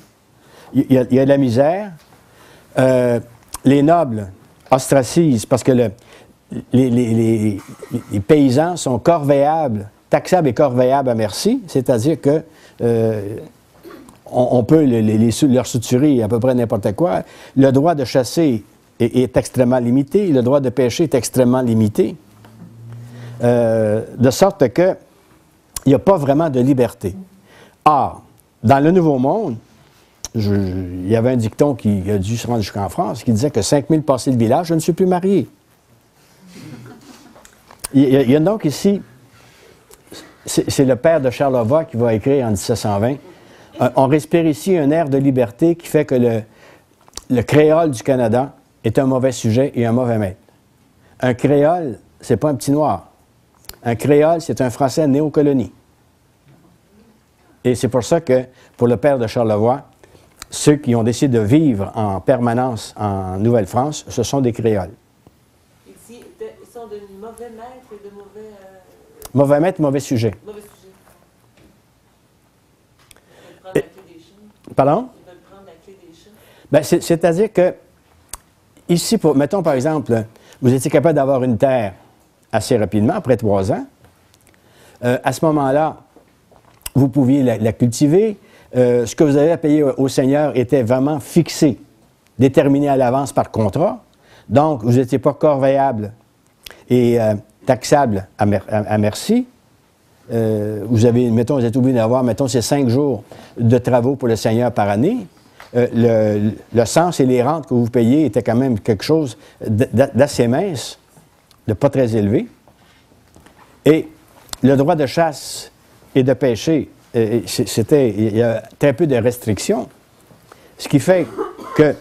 Il y a, il y a de la misère. Euh, les nobles ostracisent parce que le- les, paysans sont corvéables, taxables et corvéables à merci, c'est-à-dire que euh, on, peut leur suturer à peu près n'importe quoi. Le droit de chasser est, est extrêmement limité, le droit de pêcher est extrêmement limité, Euh, de sorte que il n'y a pas vraiment de liberté. Or, dans le Nouveau Monde, il y avait un dicton qui a dû se rendre jusqu'en France qui disait que 5000 passés le village, je ne suis plus marié. Il y a, donc ici, c'est c'est le père de Charlevoix qui va écrire en 1720, euh, on respire ici un air de liberté qui fait que le, le créole du Canada est un mauvais sujet et un mauvais maître. Un créole, c'est pas un petit noir. Un créole, c'est un français néocolonie. Et c'est pour ça que, pour le père de Charlevoix, ceux qui ont décidé de vivre en permanence en Nouvelle-France, ce sont des créoles. De- ils sont de mauvais maîtres et de mauvais, euh, Mauvais maître, mauvais sujet. mauvais sujets. Ils veulent prendre la clé des champs. Pardon? Ils veulent prendre la clé des champs. Ben, c'est- C'est-à-dire que, ici, pour, mettons par exemple, vous étiez capable d'avoir une terre assez rapidement, après trois ans. Euh, à ce moment-là, vous pouviez la, cultiver. Euh, ce que vous avez à payer au, Seigneur était vraiment fixé, déterminé à l'avance par contrat. Donc, vous n'étiez pas corvéable et euh, taxable à, mer- à- à merci. Vous avez, mettons, vous êtes obligé d'avoir, mettons, ces cinq jours de travaux pour le Seigneur par année. Le, le sens et les rentes que vous payez étaient quand même quelque chose d'assez mince, de pas très élevé. Et le droit de chasse et de pêcher, euh, c- c'était, il y a très peu de restrictions, ce qui fait que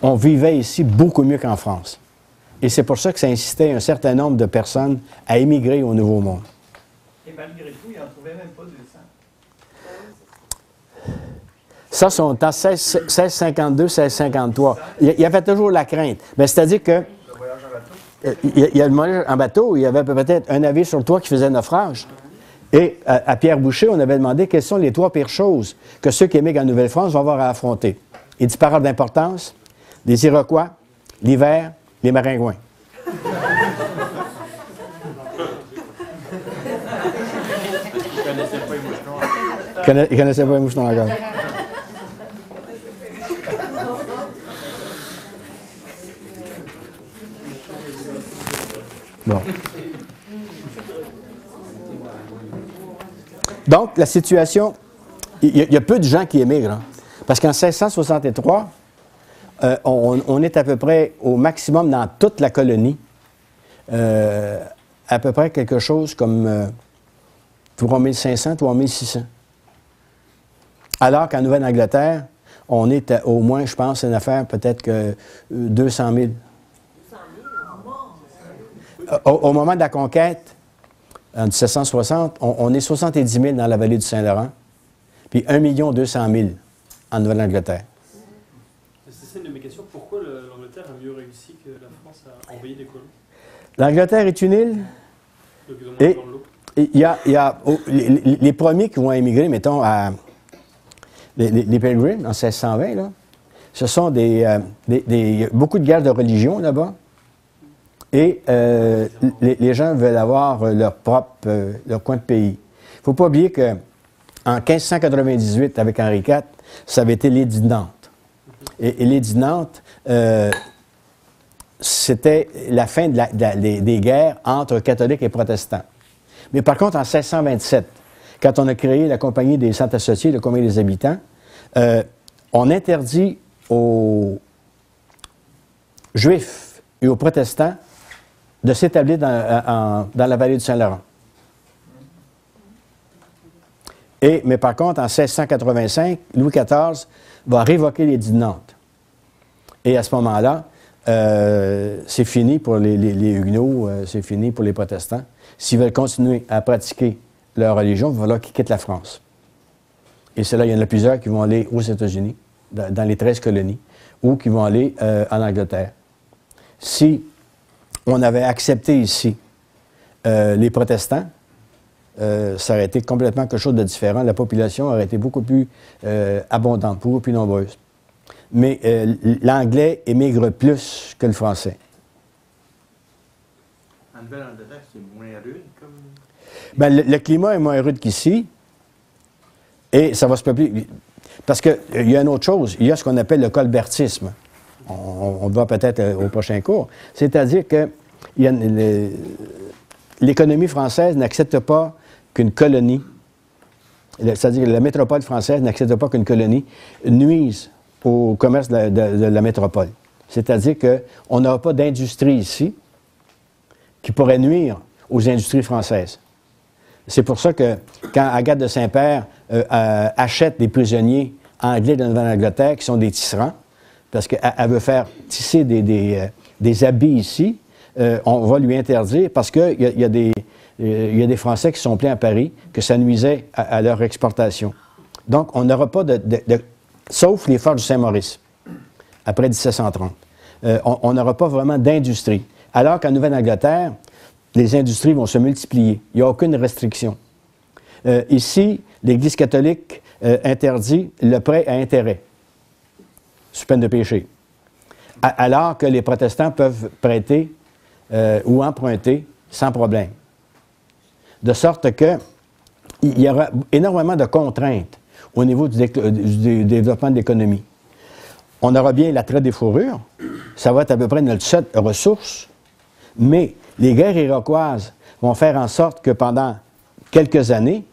on vivait ici beaucoup mieux qu'en France. Et c'est pour ça que ça incitait un certain nombre de personnes à émigrer au Nouveau Monde. Et malgré tout, il n'en trouvait même pas 200. Ça, c'est en temps 16 1652, 1653. Il y a- il y avait toujours la crainte. Mais c'est-à-dire que Le voyage en bateau. euh, il y a- le en bateau, il y avait peut-être un navire sur le toit qui faisait naufrage. Et à, à Pierre Boucher, on avait demandé quelles sont les trois pires choses que ceux qui émigrent en Nouvelle-France vont avoir à affronter. Il dit paroles d'importance, les Iroquois, l'hiver, les maringouins. Il connaît- il connaissait pas les mouches encore. Donc, la situation, il y, a- peu de gens qui émigrent. hein. parce qu'en 1663, euh, on, est à peu près au maximum dans toute la colonie, euh, à peu près quelque chose comme euh, 3500, 3600. Alors qu'en Nouvelle-Angleterre, on est à- au moins, je pense, une affaire peut-être que euh, 200 000. Euh, Au, au moment de la conquête, en 1760, on, on est 70 000 dans la vallée du Saint-Laurent, puis 1 200 000 en Nouvelle-Angleterre. C'est ça une de mes questions. Pourquoi le- l'Angleterre a mieux réussi que la France à envoyer des colons? L'Angleterre est une île. Donc ils ont Et-. Il y a, y a- oh, les, premiers qui vont émigrer, mettons, à les, les- les Pilgrims en 1620, là, ce sont des, euh, des- des- beaucoup de guerres de religion là-bas. Et euh, les, gens veulent avoir euh, leur propre euh, leur coin de pays. Il ne faut pas oublier que en 1598, avec Henri IV, ça avait été l'édit de Nantes. Et, et Nantes, c'était la fin des, guerres entre catholiques et protestants. Mais par contre, en 1627, quand on a créé la Compagnie des Centres associés, la Compagnie des habitants, on interdit aux, juifs et aux protestants de s'établir dans, en- dans la vallée du Saint-Laurent. Et, mais par contre, en 1685, Louis XIV va révoquer l'édit de Nantes. Et à ce moment-là, euh, c'est fini pour les, les- les Huguenots, euh, c'est fini pour les protestants. S'ils veulent continuer à pratiquer leur religion, il va falloir qu'ils quittent la France. Et c'est là, il y en a plusieurs qui vont aller aux États-Unis, dans, les 13 colonies, ou qui vont aller euh, en Angleterre. Si on avait accepté ici euh, les protestants, euh, ça aurait été complètement quelque chose de différent. La population aurait été beaucoup plus euh, abondante, beaucoup plus nombreuse. Mais l'anglais émigre plus que le français. En Nouvelle-Angleterre, c'est moins rude comme. Ben, le, le climat est moins rude qu'ici. Et ça va se peupler. Parce qu'il y a une autre chose. Il y a ce qu'on appelle le colbertisme. On, on va peut-être euh, au prochain cours. C'est-à-dire que l'économie française n'accepte pas qu'une colonie, c'est-à-dire que la métropole française n'accepte pas qu'une colonie nuise au commerce de la, métropole. C'est-à-dire qu'on n'aura pas d'industrie ici qui pourrait nuire aux industries françaises. C'est pour ça que quand Agathe de Saint-Père euh, euh, achète des prisonniers anglais de Nouvelle-Angleterre qui sont des tisserands, parce qu'elle elle veut faire tisser des, des, euh, habits ici, euh, on va lui interdire parce qu'il y, euh, y a des Français qui sont pleins à Paris que ça nuisait à, leur exportation. Donc, on n'aura pas de, Sauf les forts du Saint-Maurice, après 1730. Euh, on- n'aura pas vraiment d'industrie. Alors qu'en Nouvelle-Angleterre, les industries vont se multiplier. Il n'y a aucune restriction. Ici, l'Église catholique interdit le prêt à intérêt, sous peine de péché. Alors que les protestants peuvent prêter euh, ou emprunter sans problème. De sorte que il y aura énormément de contraintes au niveau du, développement de l'économie. On aura bien l'attrait des fourrures, ça va être à peu près notre seule ressource, mais les guerres iroquoises vont faire en sorte que pendant quelques années,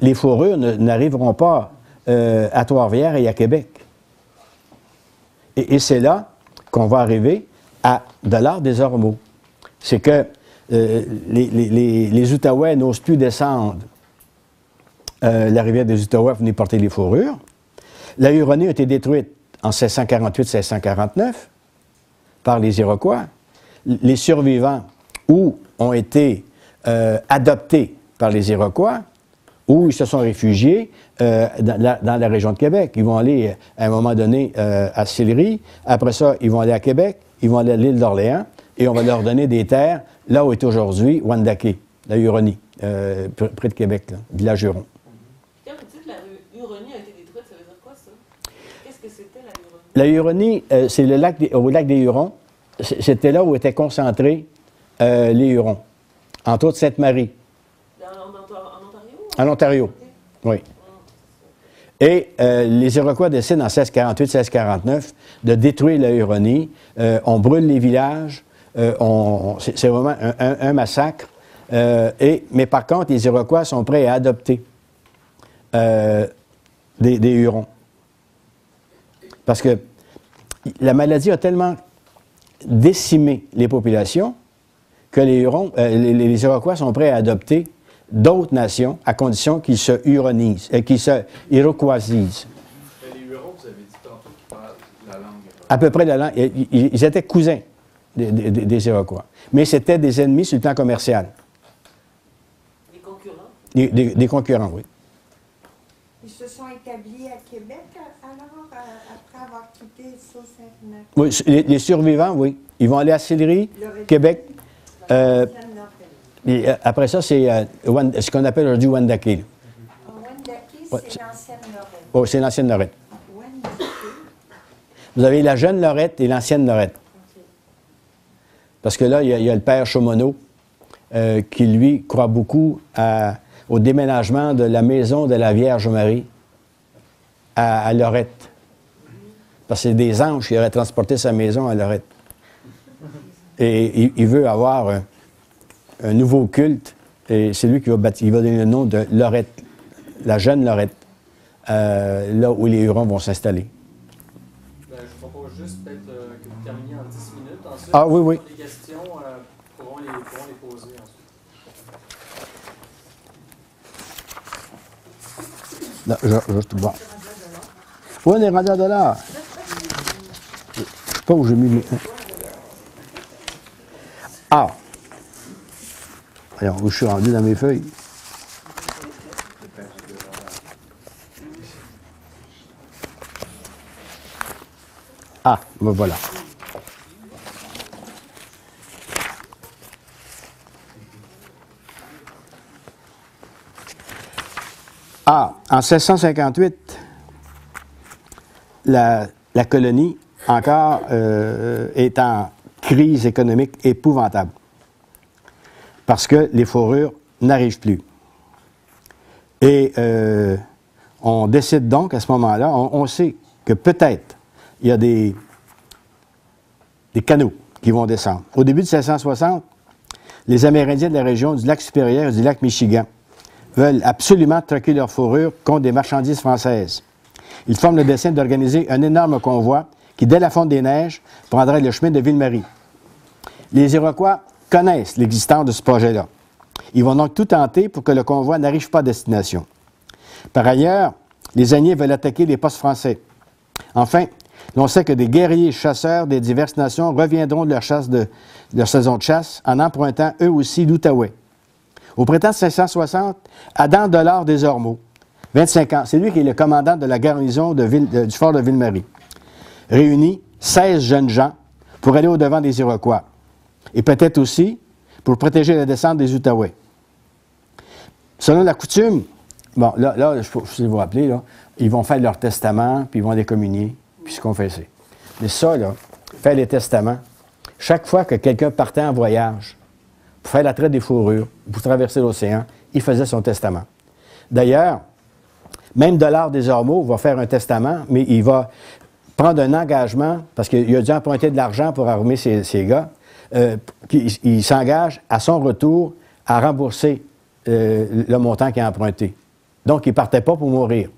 les fourrures n'arriveront pas euh, à Trois-Rivières et à Québec. Et, c'est là qu'on va arriver à de l'art des ormeaux. C'est que euh, les Outaouais n'osent plus descendre euh, la rivière des Outaouais pour venir porter les fourrures. La Huronie a été détruite en 1648-1649 par les Iroquois. Les survivants ou ont été euh, adoptés par les Iroquois ou ils se sont réfugiés euh, dans, la, dans la région de Québec. Ils vont aller euh, à un moment donné euh, à Sillery. Après ça, ils vont aller à Québec. Ils vont aller à l'île d'Orléans et on va leur donner des terres là où est aujourd'hui Wendake, la Huronie, euh, pr- près de Québec, là, village Huron. Quand vous dites la Huronie a été détruite, ça veut dire quoi ça? Qu'est-ce que c'était la Huronie? La Huronie, c'est le lac des- au lac des Hurons. C'était là où étaient concentrés les Hurons, entre autres Sainte-Marie? En Ontario. Oui. Et euh, les Iroquois décident en 1648-1649 de détruire la Huronie. Euh, on brûle les villages. Euh, c'est vraiment un, massacre. Et, mais par contre, les Iroquois sont prêts à adopter des, Hurons. Parce que la maladie a tellement décimé les populations que les, Hurons, les, les Iroquois sont prêts à adopter d'autres nations à condition qu'ils se huronisent, euh, qu'ils se iroquoisisent. Les Hurons, vous avez dit tantôt qu'ils parlent la langue. À peu près la langue. Ils, étaient cousins des, des- des- des Iroquois. Mais c'était des ennemis sur le plan commercial. Les concurrents? Des, des- des concurrents, oui. Ils se sont établis à Québec euh, alors, euh, après avoir quitté Sault-Saint-Marie. Oui, les, les survivants, oui. Ils vont aller à Sillery, Québec. Euh, et, euh, après ça, c'est euh, ce qu'on appelle aujourd'hui Wendake. Wendake, c'est l'ancienne Lorette. Oh, c'est l'ancienne Lorette. Vous avez la jeune Lorette et l'ancienne Lorette. Parce que là, il y a, il y a le père Chomonot euh, qui, lui, croit beaucoup à- au déménagement de la maison de la Vierge Marie à, à Lorette. Parce que c'est des anges qui auraient transporté sa maison à Lorette. Et il, il veut avoir un, un nouveau culte. Et c'est lui qui va, bâtir, il va donner le nom de Lorette, la jeune Lorette, euh, là où les Hurons vont s'installer. Ben, je propose juste peut-être euh, que vous terminiez en 10 minutes. Ah, oui, oui. Les questions euh, pourront, les, pourront les poser ensuite. Là, je, je, bon. Oui, on est rendu à dollar. Je sais pas où j'ai mis mes... Ah! Alors, je suis rendu dans mes feuilles? Ah, me voilà. Ah, en 1658, la, la colonie encore euh, est en crise économique épouvantable parce que les fourrures n'arrivent plus. Et euh, on décide donc à ce moment-là, on, sait que peut-être il y a des, des canaux qui vont descendre. Au début de 1660, les Amérindiens de la région du lac supérieur et du lac Michigan veulent absolument troquer leurs fourrures contre des marchandises françaises. Ils forment le dessein d'organiser un énorme convoi qui, dès la fonte des neiges, prendrait le chemin de Ville-Marie. Les Iroquois connaissent l'existence de ce projet-là. Ils vont donc tout tenter pour que le convoi n'arrive pas à destination. Par ailleurs, les Agnés veulent attaquer les postes français. Enfin, l'on sait que des guerriers chasseurs des diverses nations reviendront de leur, chasse de, leur saison de chasse en empruntant eux aussi l'Outaouais. Au printemps 1660, Adam Dollard des Ormeaux, 25 ans, c'est lui qui est le commandant de la garnison de- du fort de Ville-Marie, réunit 16 jeunes gens pour aller au-devant des Iroquois et peut-être aussi pour protéger la descente des Outaouais. Selon la coutume, bon, là, là je sais vous rappeler, là, ils vont faire leur testament, puis ils vont les communier, puis se confesser. Mais ça, là, faire les testaments, chaque fois que quelqu'un partait en voyage pour faire la traite des fourrures, pour traverser l'océan, il faisait son testament. D'ailleurs, même Dollard des Ormeaux va faire un testament, mais il va prendre un engagement, parce qu'il a dû emprunter de l'argent pour armer ses, ses gars, euh, il s'engage à son retour à rembourser euh, le montant qu'il a emprunté. Donc, il ne partait pas pour mourir.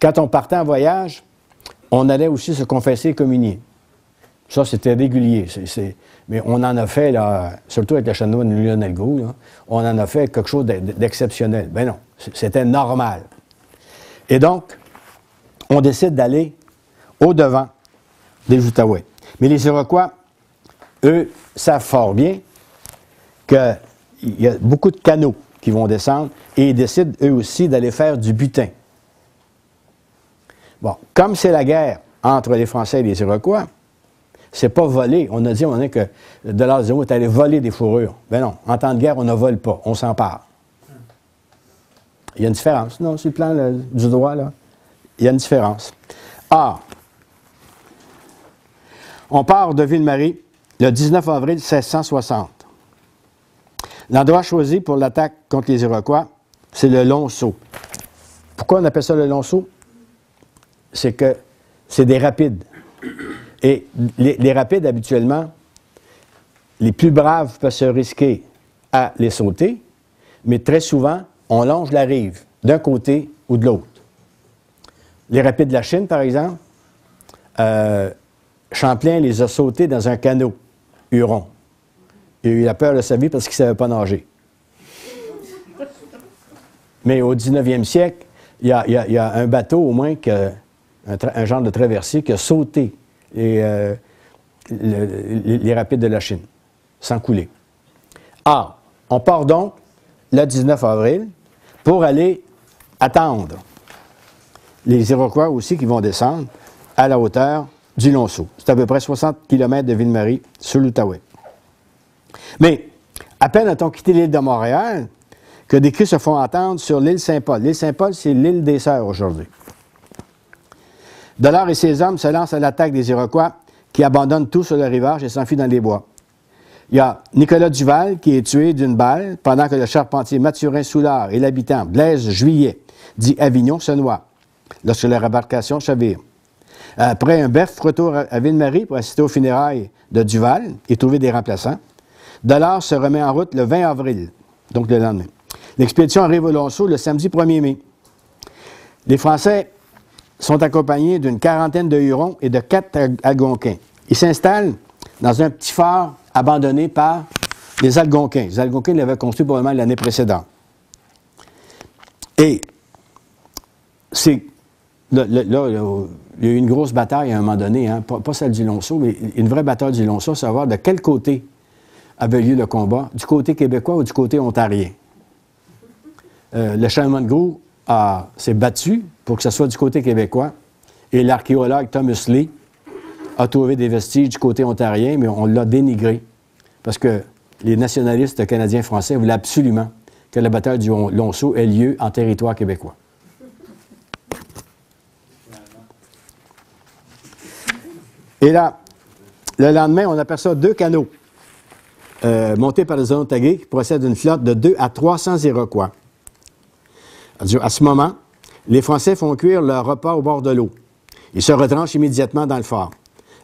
Quand on partait en voyage, on allait aussi se confesser et communier. Ça, c'était régulier. Mais on en a fait, là, surtout avec le chanoine Lionel là, on en a fait quelque chose d'e- d'exceptionnel. Ben non, c'était normal. Et donc, on décide d'aller au-devant des Outaouais. Mais les Iroquois, eux, savent fort bien qu'il y a beaucoup de canaux qui vont descendre et ils décident, eux aussi, d'aller faire du butin. Bon, comme c'est la guerre entre les Français et les Iroquois, c'est pas voler. On a dit, on est que Dollar Zéro est allé voler des fourrures. Ben non, en temps de guerre, on ne vole pas, on s'empare. Il y a une différence, non, sur le plan là, du droit, là? Il y a une différence. Ah, on part de Ville-Marie le 19 avril 1660. L'endroit choisi pour l'attaque contre les Iroquois, c'est le Long Saut. Pourquoi on appelle ça le Long Saut? C'est que c'est des rapides. Et les, les rapides, habituellement, les plus braves peuvent se risquer à les sauter, mais très souvent, on longe la rive d'un côté ou de l'autre. Les rapides de la Chine, par exemple, euh, Champlain les a sautés dans un canot Huron. Il a peur de sa vie parce qu'il ne savait pas nager. Mais au 19e siècle, il y a, un bateau au moins, un, genre de traversier, qui a sauté les, euh, le- les- les rapides de la Chine, sans couler. Ah, on part donc le 19 avril pour aller attendre les Iroquois aussi qui vont descendre à la hauteur du Long-Sault. C'est à peu près 60 km de Ville-Marie sur l'Outaouais. Mais à peine a-t-on quitté l'île de Montréal que des cris se font entendre sur l'île Saint-Paul. L'île Saint-Paul, c'est l'île des Sœurs aujourd'hui. Dollard et ses hommes se lancent à l'attaque des Iroquois qui abandonnent tout sur le rivage et s'enfuient dans les bois. Il y a Nicolas Duval qui est tué d'une balle pendant que le charpentier Mathurin Soulard et l'habitant Blaise Juillet, dit Avignon, se noient lorsque leur embarcation chavire. Après un bref retour à Ville-Marie pour assister aux funérailles de Duval et trouver des remplaçants, Dollard se remet en route le 20 avril, donc le lendemain. L'expédition arrive au Lonceau le samedi 1er mai. Les Français sont accompagnés d'une quarantaine de Hurons et de quatre Al- Algonquins. Ils s'installent dans un petit phare abandonné par les Algonquins. Les Algonquins l'avaient construit probablement l'année précédente. Et c'est. Là, il y a eu une grosse bataille à un moment donné, hein, pas, celle du Lonceau, mais une vraie bataille du Lonceau, savoir de quel côté avait lieu le combat, du côté québécois ou du côté ontarien. Euh, le Gros a- s'est battu pour que ce soit du côté québécois, et l'archéologue Thomas Lee a trouvé des vestiges du côté ontarien, mais on l'a dénigré parce que les nationalistes canadiens-français voulaient absolument que la bataille du Lonceau ait lieu en territoire québécois. Et là, le lendemain, on aperçoit deux canaux euh, montés par les Onontagués qui procèdent d'une flotte de 2 à 300 Iroquois. À ce moment, les Français font cuire leur repas au bord de l'eau. Ils se retranchent immédiatement dans le fort.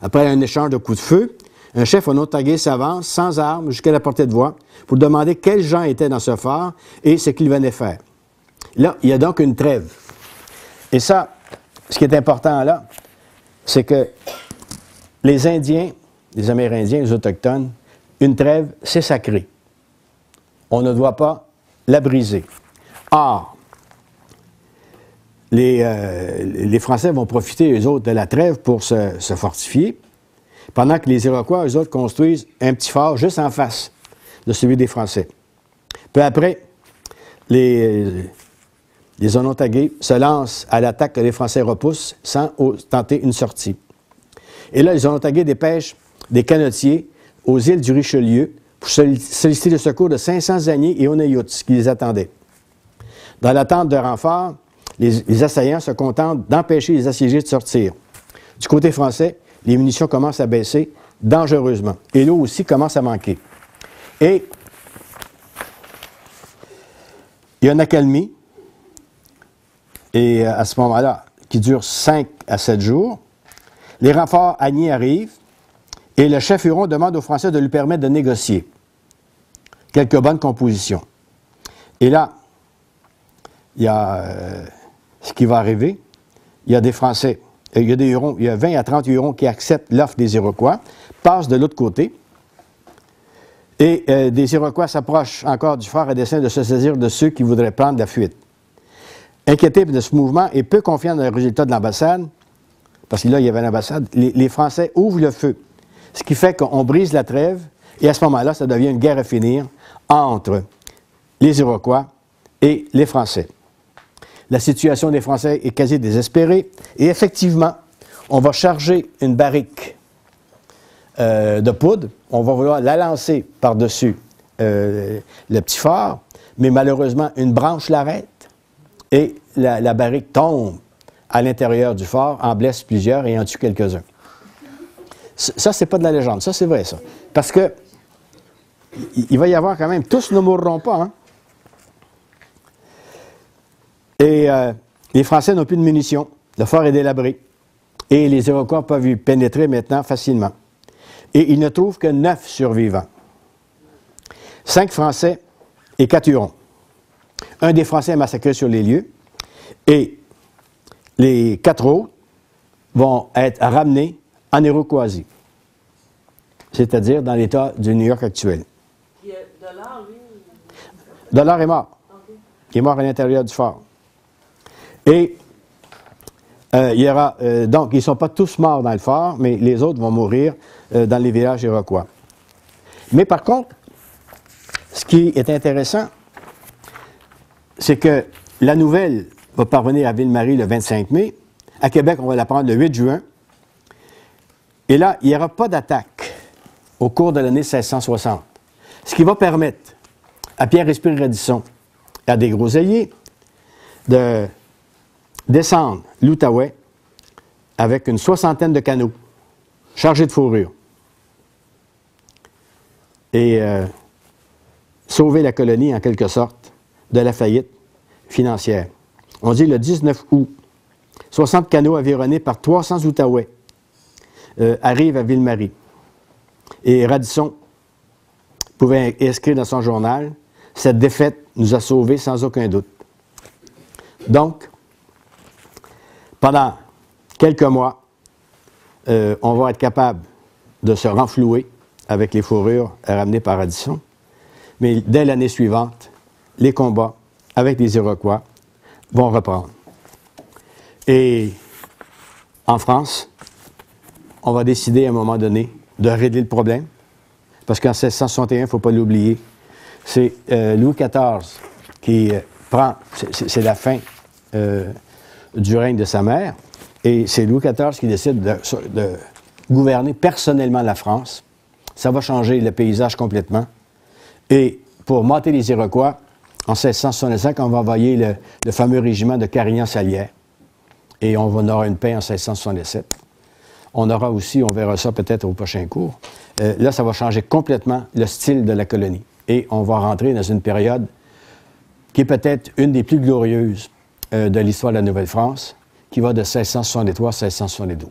Après un échange de coups de feu, un chef Onontagué s'avance sans armes jusqu'à la portée de voix pour demander quels gens étaient dans ce fort et ce qu'ils venaient faire. Là, il y a donc une trêve. Et ça, ce qui est important là, c'est que les Indiens, les Amérindiens, les Autochtones, une trêve, c'est sacré. On ne doit pas la briser. Or, les, euh, Français vont profiter, eux autres, de la trêve pour se, fortifier, pendant que les Iroquois, eux autres, construisent un petit fort juste en face de celui des Français. Peu après, les, les Onontagués se lancent à l'attaque que les Français repoussent sans tenter une sortie. Et là, les Onontagués dépêchent des canotiers aux îles du Richelieu pour solli- solliciter le secours de 500 Agnés et Onayouts qui les attendaient. Dans l'attente de renfort, les, les assaillants se contentent d'empêcher les assiégés de sortir. Du côté français, les munitions commencent à baisser dangereusement. Et l'eau aussi commence à manquer. Et il y a une accalmie, et euh, à ce moment-là, qui dure 5 à 7 jours. Les renforts agnés arrivent, et le chef Huron demande aux Français de lui permettre de négocier quelques bonnes compositions. Et là, il y a euh, ce qui va arriver. Il y a des Français, euh, il y a des Hurons, il y a 20 à 30 Hurons qui acceptent l'offre des Iroquois, passent de l'autre côté, et euh, des Iroquois s'approchent encore du fort à dessein de se saisir de ceux qui voudraient prendre la fuite. Inquiétés de ce mouvement et peu confiants dans le résultat de l'ambassade, parce que là, il y avait l'ambassade, les, Français ouvrent le feu. Ce qui fait qu'on brise la trêve, et à ce moment-là, ça devient une guerre à finir entre les Iroquois et les Français. La situation des Français est quasi désespérée, et effectivement, on va charger une barrique euh, de poudre, on va vouloir la lancer par-dessus euh, le petit phare, mais malheureusement, une branche l'arrête et la barrique tombe à l'intérieur du fort, en blesse plusieurs et en tue quelques-uns. Ça, c'est pas de la légende, ça, c'est vrai, ça. Parce que il il va y avoir quand même, tous ne mourront pas, hein. Et euh, les Français n'ont plus de munitions, le fort est délabré, et les Iroquois peuvent y pénétrer maintenant facilement. Et ils ne trouvent que neuf survivants. Cinq Français et quatre Hurons. Un des Français est massacré sur les lieux et les quatre autres vont être ramenés en Iroquoisie, c'est-à-dire dans l'état du New York actuel. Puis, euh, Dollar, lui, Dollar est mort. Il est mort à l'intérieur du fort. Et euh, il y aura, euh, donc, ils ne sont pas tous morts dans le fort, mais les autres vont mourir euh, dans les villages iroquois. Mais par contre, ce qui est intéressant, c'est que la nouvelle va parvenir à Ville-Marie le 25 mai. À Québec, on va la prendre le 8 juin. Et là, il n'y aura pas d'attaque au cours de l'année 1660. Ce qui va permettre à Pierre-Esprit Radisson et à des groseilliers de descendre l'Outaouais avec une soixantaine de canaux chargés de fourrure et euh, sauver la colonie en quelque sorte de la faillite financière. On dit le 19 août, 60 canaux avironnés par 300 Outaouais euh, arrivent à Ville-Marie. Et Radisson pouvait inscrire dans son journal Cette défaite nous a sauvés sans aucun doute. Donc, pendant quelques mois, euh, on va être capable de se renflouer avec les fourrures ramenées par Addison. Mais dès l'année suivante, les combats avec les Iroquois vont reprendre. Et en France, on va décider à un moment donné de régler le problème, parce qu'en 1661, il ne faut pas l'oublier, c'est euh, Louis XIV qui euh, prend, c'est- la fin euh, du règne de sa mère, et c'est Louis XIV qui décide de, de gouverner personnellement la France. Ça va changer le paysage complètement. Et pour mater les Iroquois, en 1665, on va envoyer le, fameux régiment de Carignan-Salière. Et on aura une paix en 1667. On aura aussi, on verra ça peut-être au prochain cours, euh, là, ça va changer complètement le style de la colonie. Et on va rentrer dans une période qui est peut-être une des plus glorieuses euh, de l'histoire de la Nouvelle-France, qui va de 1663 à 1672.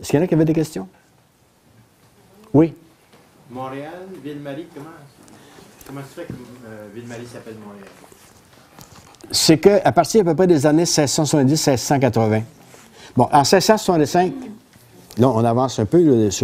Est-ce qu'il y en a qui avaient des questions? Oui. Montréal, Ville-Marie, comment, comment se fait que euh, Ville-Marie s'appelle Montréal? c'est qu'à partir à peu près des années 1670-1680, bon, en 1665, là, on avance un peu là, sur